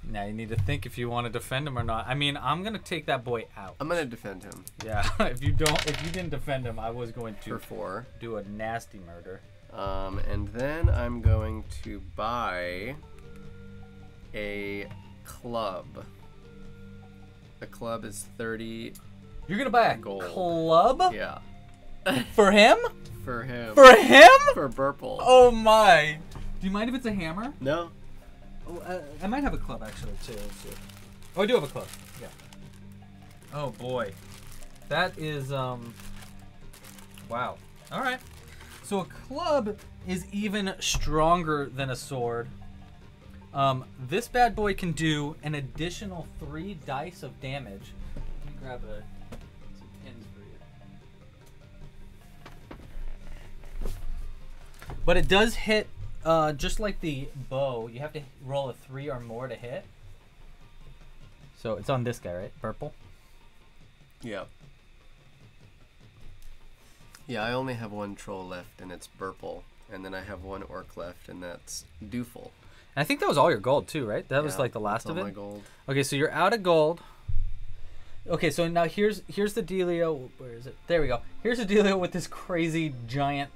A: Now you need to think if you want to defend him or not. I mean, I'm gonna take that boy out.
C: I'm gonna defend him
A: Yeah, if you don't, if you didn't defend him, I was going
C: for
A: to
C: four.
A: do a nasty murder.
C: Um, and then I'm going to buy a club. A club is 30.
A: You're gonna buy a
C: Gold.
A: club
C: Yeah.
A: for him?
C: For him.
A: For him?
C: For Burple.
A: Oh my! Do you mind if it's a hammer?
C: No.
A: Oh, uh, I might have a club actually too. Oh, I do have a club. Yeah. Oh boy, that is um. Wow. All right. So a club is even stronger than a sword. Um, this bad boy can do an additional three dice of damage. Let me grab a, some pins for you. But it does hit uh, just like the bow, you have to roll a three or more to hit. So it's on this guy, right? Purple.
C: Yeah. Yeah, I only have one troll left, and it's Burple. And then I have one orc left, and that's Doofle.
A: And I think that was all your gold too, right? That was like the last of
C: all
A: it.
C: my gold.
A: Okay, so you're out of gold. Okay, so now here's here's the dealio. Where is it? There we go. Here's the dealio with this crazy giant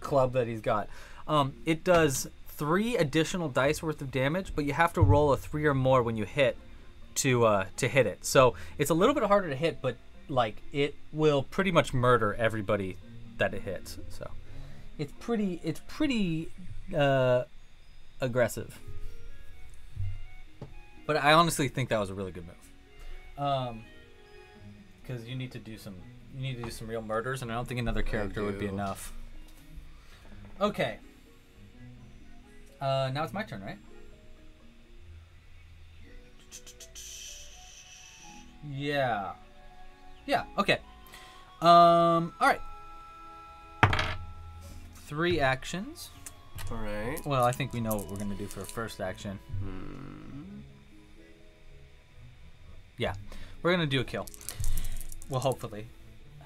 A: club that he's got. Um, it does three additional dice worth of damage, but you have to roll a three or more when you hit to uh, to hit it. So it's a little bit harder to hit, but like it will pretty much murder everybody that it hits. So it's pretty it's pretty uh, aggressive. But I honestly think that was a really good move. Um, because you need to do some you need to do some real murders, and I don't think another character would be enough. Okay. Uh, now it's my turn, right? Yeah. Yeah. Okay. Um. All right. Three actions.
C: All right.
A: Well, I think we know what we're gonna do for a first action.
C: Hmm.
A: Yeah, we're gonna do a kill. Well, hopefully.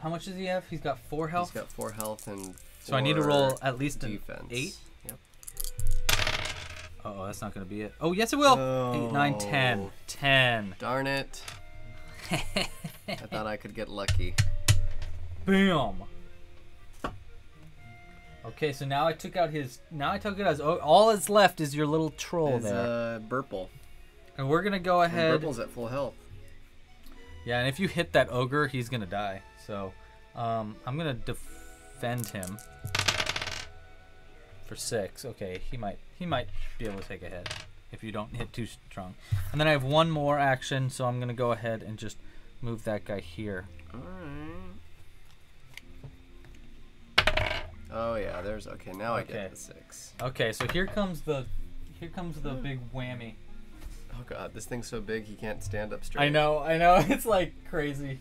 A: How much does he have? He's got four health?
C: He's got four health and.
A: four so I need to roll at least an
C: defense.
A: eight.
C: Yep.
A: Oh, that's not gonna be it. Oh, yes, it will. Eight, nine, ten.
C: Oh.
A: Ten.
C: Darn it. I thought I could get lucky.
A: Bam. Okay, so now I took out his. Now I took it as oh, all that's left is your little troll
C: Is
A: there,
C: uh, Burple.
A: and we're gonna go
C: And
A: ahead.
C: Burple's at full health.
A: Yeah, and if you hit that ogre, he's gonna die. So, um, I'm gonna defend him for six. Okay, he might he might be able to take a hit if you don't hit too strong. And then I have one more action, so I'm gonna go ahead and just move that guy here.
C: Alright. Oh yeah, there's okay. Now I
A: Okay.
C: get the six.
A: Okay, so here comes the here comes the big whammy.
C: Oh god, this thing's so big he can't stand up straight.
A: I know, I know, it's like crazy.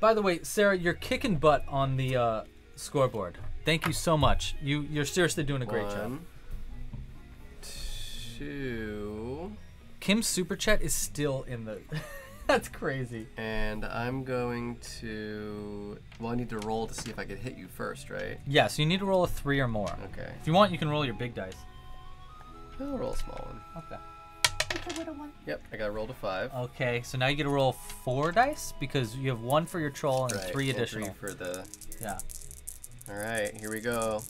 A: By the way, Sarah, you're kicking butt on the uh, scoreboard. Thank you so much. You you're seriously doing a great job.
C: One, Two.
A: Kim's super chat is still in the. That's crazy.
C: And I'm going to. Well, I need to roll to see if I could hit you first, right?
A: Yeah, so you need to roll a three or more.
C: Okay.
A: If you want, you can roll your big dice.
C: I'll roll a small one.
A: Okay.
C: Yep, I got rolled a five.
A: Okay, so now you get to roll four dice because you have one for your troll and
C: right.
A: three additional.
C: Three for the.
A: Yeah.
C: All right, here we go.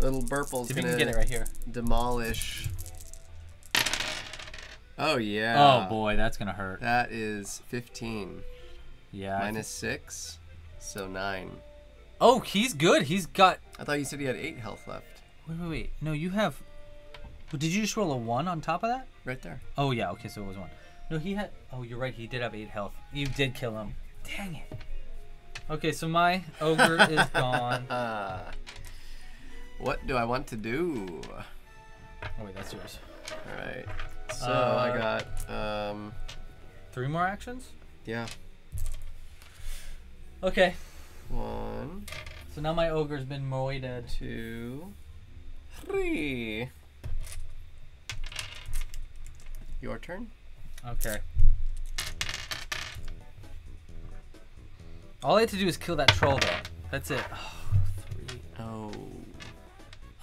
C: Little Burple's
A: See if
C: gonna
A: get it right here.
C: demolish. Oh yeah.
A: Oh boy, that's gonna hurt.
C: That is 15
A: Yeah.
C: Minus six, so nine.
A: Oh, he's good. He's got.
C: I thought you said he had eight health left.
A: Wait, wait, wait. No, you have. Well, Did you just roll a one on top of that?
C: Right there.
A: Oh yeah. Okay, so it was one. No, he had. Oh, you're right. He did have eight health. You did kill him. Dang it. Okay, so my ogre is gone.
C: What do I want to do?
A: Oh wait, that's yours.
C: All right. So
A: Uh,
C: I got um
A: Three more actions.
C: yeah
A: Okay.
C: one,
A: So now my ogre's been moided.
C: two, three. Your turn.
A: Okay. All I have to do is kill that troll, though. That's it. Oh, three.
C: Oh.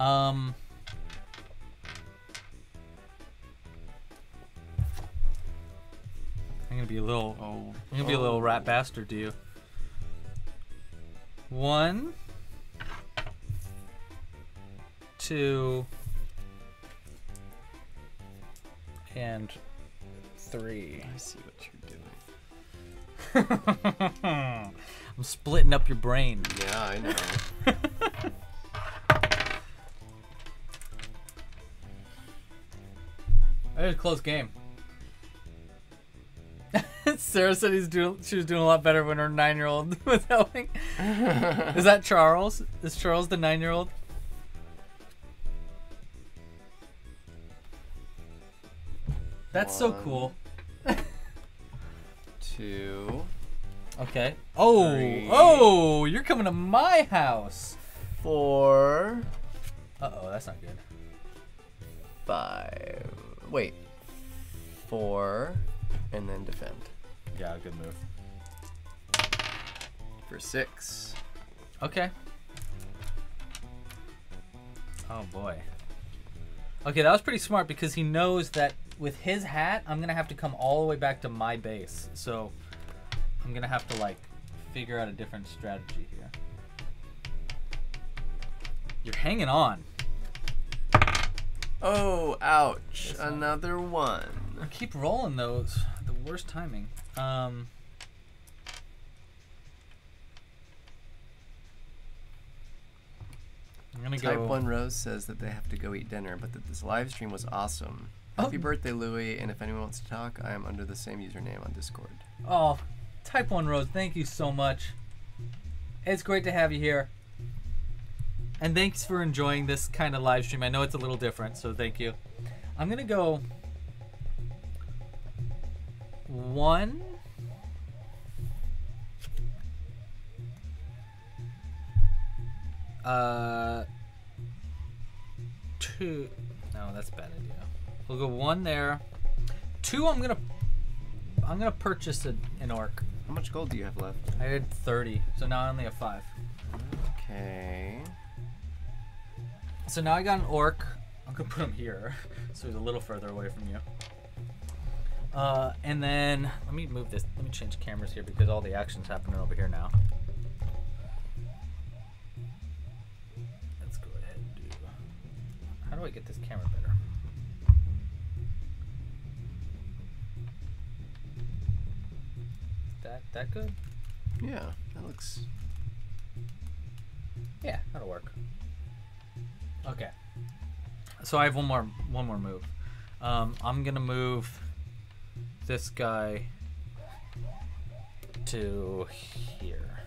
A: Um. I'm gonna be a little.
C: Oh.
A: I'm gonna be a little oh. rat bastard to you. One. Two. And three.
C: I see what you're doing.
A: I'm splitting up your brain.
C: Yeah, I know.
A: That was a close game. Sarah said he's doing. She was doing a lot better when her nine-year-old was helping. Is that Charles? Is Charles the nine-year-old? That's so cool.
C: Two,
A: Okay. Oh,
C: Three.
A: oh! You're coming to my house.
C: four,
A: Uh oh, that's not good.
C: five. Wait. Four, and then defend
A: Yeah, good move.
C: for six.
A: Okay. Oh boy. Okay, that was pretty smart because he knows that with his hat, I'm gonna have to come all the way back to my base. So I'm gonna have to like figure out a different strategy here. You're hanging on.
C: Oh, ouch!
A: One.
C: Another one.
A: I keep rolling those. The worst timing. Um. I'm gonna
C: Type
A: go.
C: One Rose says that they have to go eat dinner, but that this live stream was awesome.
A: Oh.
C: Happy birthday, Louie! And if anyone wants to talk, I am under the same username on Discord.
A: Oh, Type 1 Rose, thank you so much. It's great to have you here. And thanks for enjoying this kind of live stream. I know it's a little different, so thank you. I'm going to go one. Uh, two. No, that's bad idea. We'll go one there. Two, I'm gonna I'm gonna purchase a, an orc.
C: How much gold do you have left?
A: I had 30, so now I only have five.
C: Okay.
A: So now I got an orc. I'm gonna put him here, so he's a little further away from you. Uh, and then let me move this. Let me change cameras here because all the action's happening over here now. Let's go ahead and do. How do I get this camera better? That that good?
C: Yeah, that looks.
A: Yeah, that'll work. Okay. So I have one more one more move. Um, I'm gonna move this guy to here.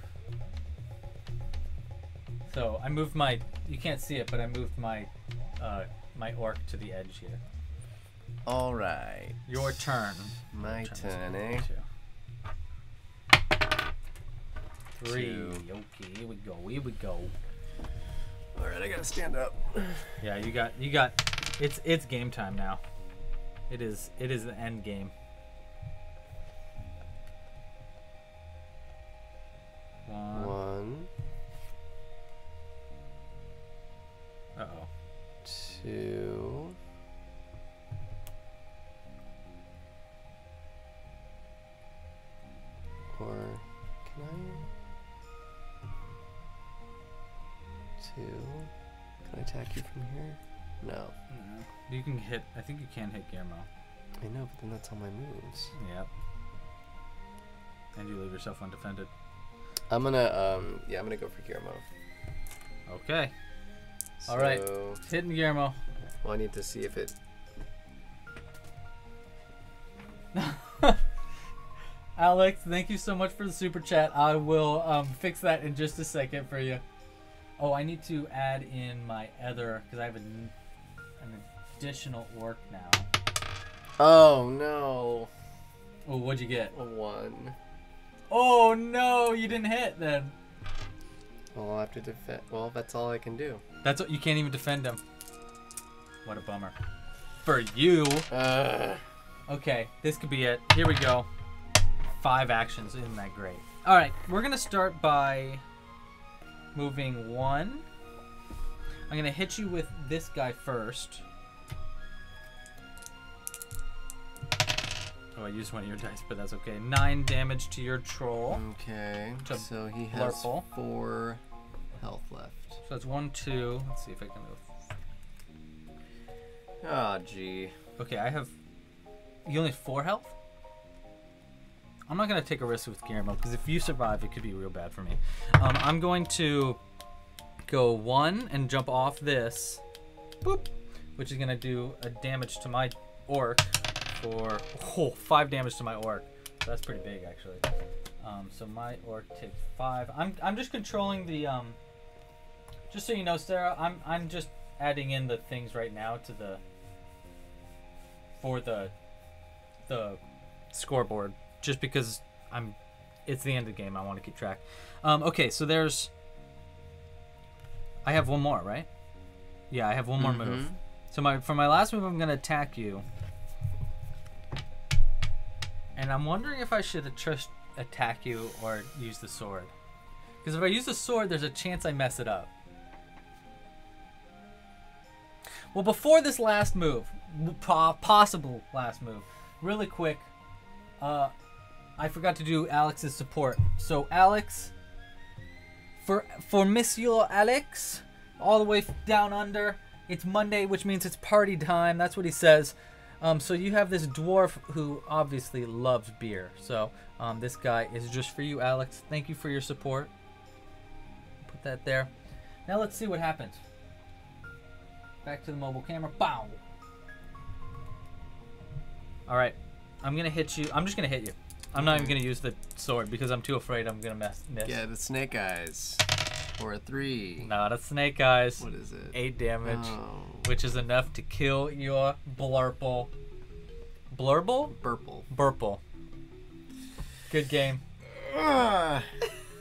A: So I moved my you can't see it, but I moved my uh, my orc to the edge here.
C: All right.
A: Your turn.
C: My
A: Turn
C: turn, eh?
A: too. Three.
C: Two.
A: Okay, here we go. Here we go.
C: All right, I gotta stand up.
A: Yeah, you got you got it's it's game time now. It is it is the end game. One.
C: One,
A: Uh oh.
C: two, or can I? Can I attack you from here? No.
A: You can hit I think you can hit Guillermo.
C: I know, but then that's all my moves.
A: Yep. And you leave yourself undefended.
C: I'm gonna um yeah, I'm gonna go for Guillermo.
A: Okay. All right. Hitting Guillermo.
C: Well, I need to see if it.
A: Alex, thank you so much for the super chat. I will um, fix that in just a second for you. Oh, I need to add in my other because I have an, an additional orc now.
C: Oh no!
A: Oh, what'd you get?
C: A one.
A: Oh no, you didn't hit then.
C: Well, I'll have to defend. Well, that's all I can do.
A: That's what you can't even defend him. What a bummer. For you.
C: Uh,
A: Okay, this could be it. Here we go. Five actions. Isn't that great? All right, we're gonna start by moving one. I'm gonna hit you with this guy first. Oh, I used one of your dice, but that's okay. Nine damage to your troll.
C: Okay.
A: To
C: So he has
A: Blurple.
C: four health left.
A: So that's one, two. Let's see if I can move.
C: Ah, gee.
A: Okay, I have. You only have four health. I'm not gonna take a risk with Guillermo because if you survive, it could be real bad for me. Um, I'm going to go one and jump off this, boop, which is gonna do a damage to my orc for oh, five damage to my orc. That's pretty big actually. Um, so my orc takes five. I'm I'm just controlling the um. Just so you know, Sarah, I'm I'm just adding in the things right now to the for the the scoreboard just because I'm it's the end of the game I want to keep track. Um, okay, so there's I have one more, right? Yeah, I have one more move.
C: Mhm.
A: So my for my last move I'm going to attack you. And I'm wondering if I should just attack you or use the sword. Because if I use the sword, there's a chance I mess it up. Well, before this last move, possible last move, really quick, uh, I forgot to do Alex's support. So Alex, for for Monsieur Alex, all the way down under, it's Monday, which means it's party time. That's what he says. Um, so you have this dwarf who obviously loves beer. So um, this guy is just for you, Alex. Thank you for your support. Put that there. Now let's see what happens. Back to the mobile camera. Bow. All right, I'm gonna hit you. I'm just gonna hit you. I'm not even gonna use the sword because I'm too afraid I'm gonna mess miss.
C: Yeah, the snake eyes. For a three.
A: Not a snake eyes.
C: What is it?
A: Eight damage,
C: Oh,
A: which is enough to kill your blurple. Blurble?
C: purple.
A: Burple. Good game.
C: Ah,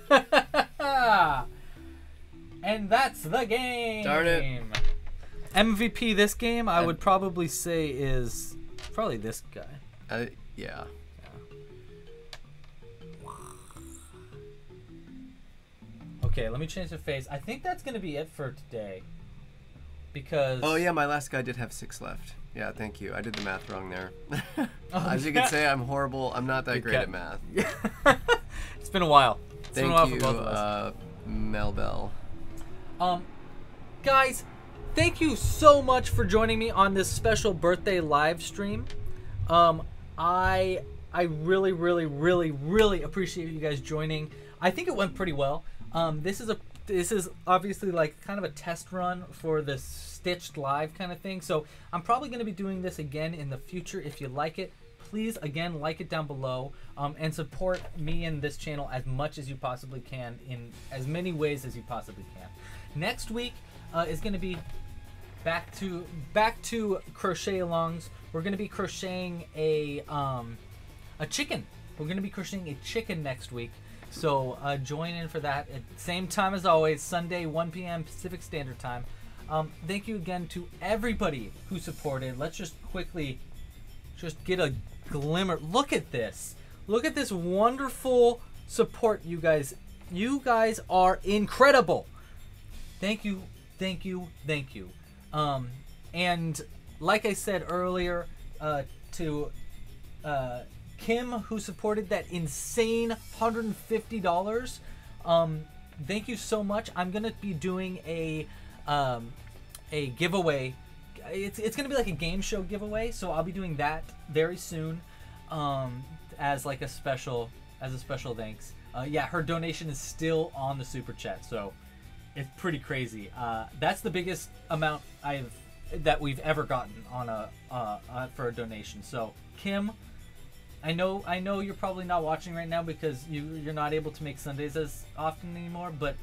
A: and that's the game.
C: Darn it.
A: MVP this game, I
C: And-
A: would probably say is probably this guy.
C: uh, yeah.
A: Okay, let me change the face. I think that's gonna be it for today. Because
C: Oh yeah, my last guy did have six left. Yeah, thank you. I did the math wrong there.
A: Oh,
C: As you
A: yeah.
C: can say, I'm horrible. I'm not that
A: Good
C: great
A: cat.
C: at math.
A: it's been a while. It's been a while
C: Thank
A: for
C: you,
A: both of us.
C: uh, Melbell.
A: Um, guys, thank you so much for joining me on this special birthday live stream. Um, I I really, really, really, really appreciate you guys joining. I think it went pretty well. Um, this is a this is obviously like kind of a test run for the Stitch'd live kind of thing. So I'm probably going to be doing this again in the future. If you like it, please again like it down below um, and support me and this channel as much as you possibly can in as many ways as you possibly can. Next week uh, is going to be back to back to crochet alongs. We're going to be crocheting a um, a chicken. We're going to be crocheting a chicken next week. So uh, join in for that at the same time as always, Sunday 1 p.m. Pacific Standard Time. Um, thank you again to everybody who supported. Let's just quickly just get a glimmer. Look at this. Look at this wonderful support, you guys. You guys are incredible. Thank you, thank you, thank you. Um, and like I said earlier, uh, to uh, Kim who supported that insane $150. Um, thank you so much. I'm gonna be doing a um, a giveaway. It's, it's gonna be like a game show giveaway, so I'll be doing that very soon um, as like a special as a special thanks. Uh, yeah, her donation is still on the super chat, so it's pretty crazy. Uh, that's the biggest amount I've that we've ever gotten on a uh, uh, for a donation. So Kim, I know I know you're probably not watching right now because you you're not able to make Sundays as often anymore. But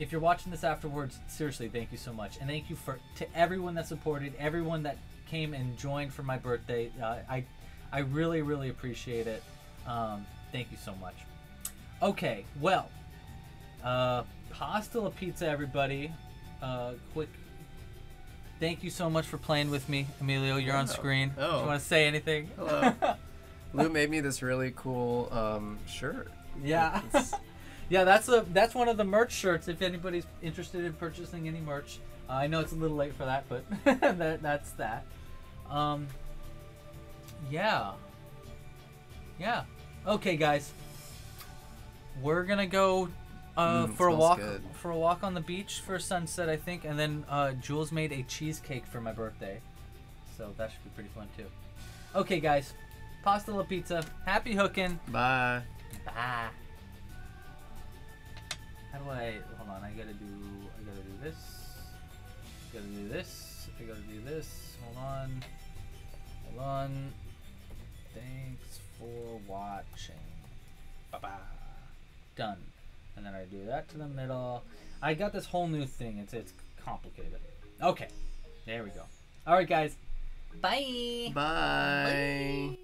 A: if you're watching this afterwards, seriously, thank you so much, and thank you for to everyone that supported, everyone that came and joined for my birthday. Uh, I I really really appreciate it. Um, thank you so much. Okay, well, uh, pasta la pizza, everybody. Uh, quick. Thank you so much for playing with me, Emilio. You're on
C: Oh.
A: screen. Do
C: Oh.
A: you want to say anything?
C: Hello. Lou made me this really cool um, shirt.
A: Yeah. Yeah, that's a that's one of the merch shirts. If anybody's interested in purchasing any merch, uh, I know it's a little late for that, but that that's that. Um. Yeah. Yeah. Okay, guys. We're gonna go uh,
C: Mm,
A: for a walk
C: good.
A: for a walk on the beach for sunset, I think, and then uh, Jules made a cheesecake for my birthday, so that should be pretty fun too. Okay, guys. Pasta la pizza. Happy hooking.
C: Bye.
A: Bye. How do I? Hold on. I gotta do. I gotta do this. I Gotta do this. I gotta do this. Hold on. Hold on. Thanks for watching. Bye bye. Done. And then I do that to the middle. I got this whole new thing. It's it's complicated. Okay. There we go. All right, guys. Bye.
C: Bye.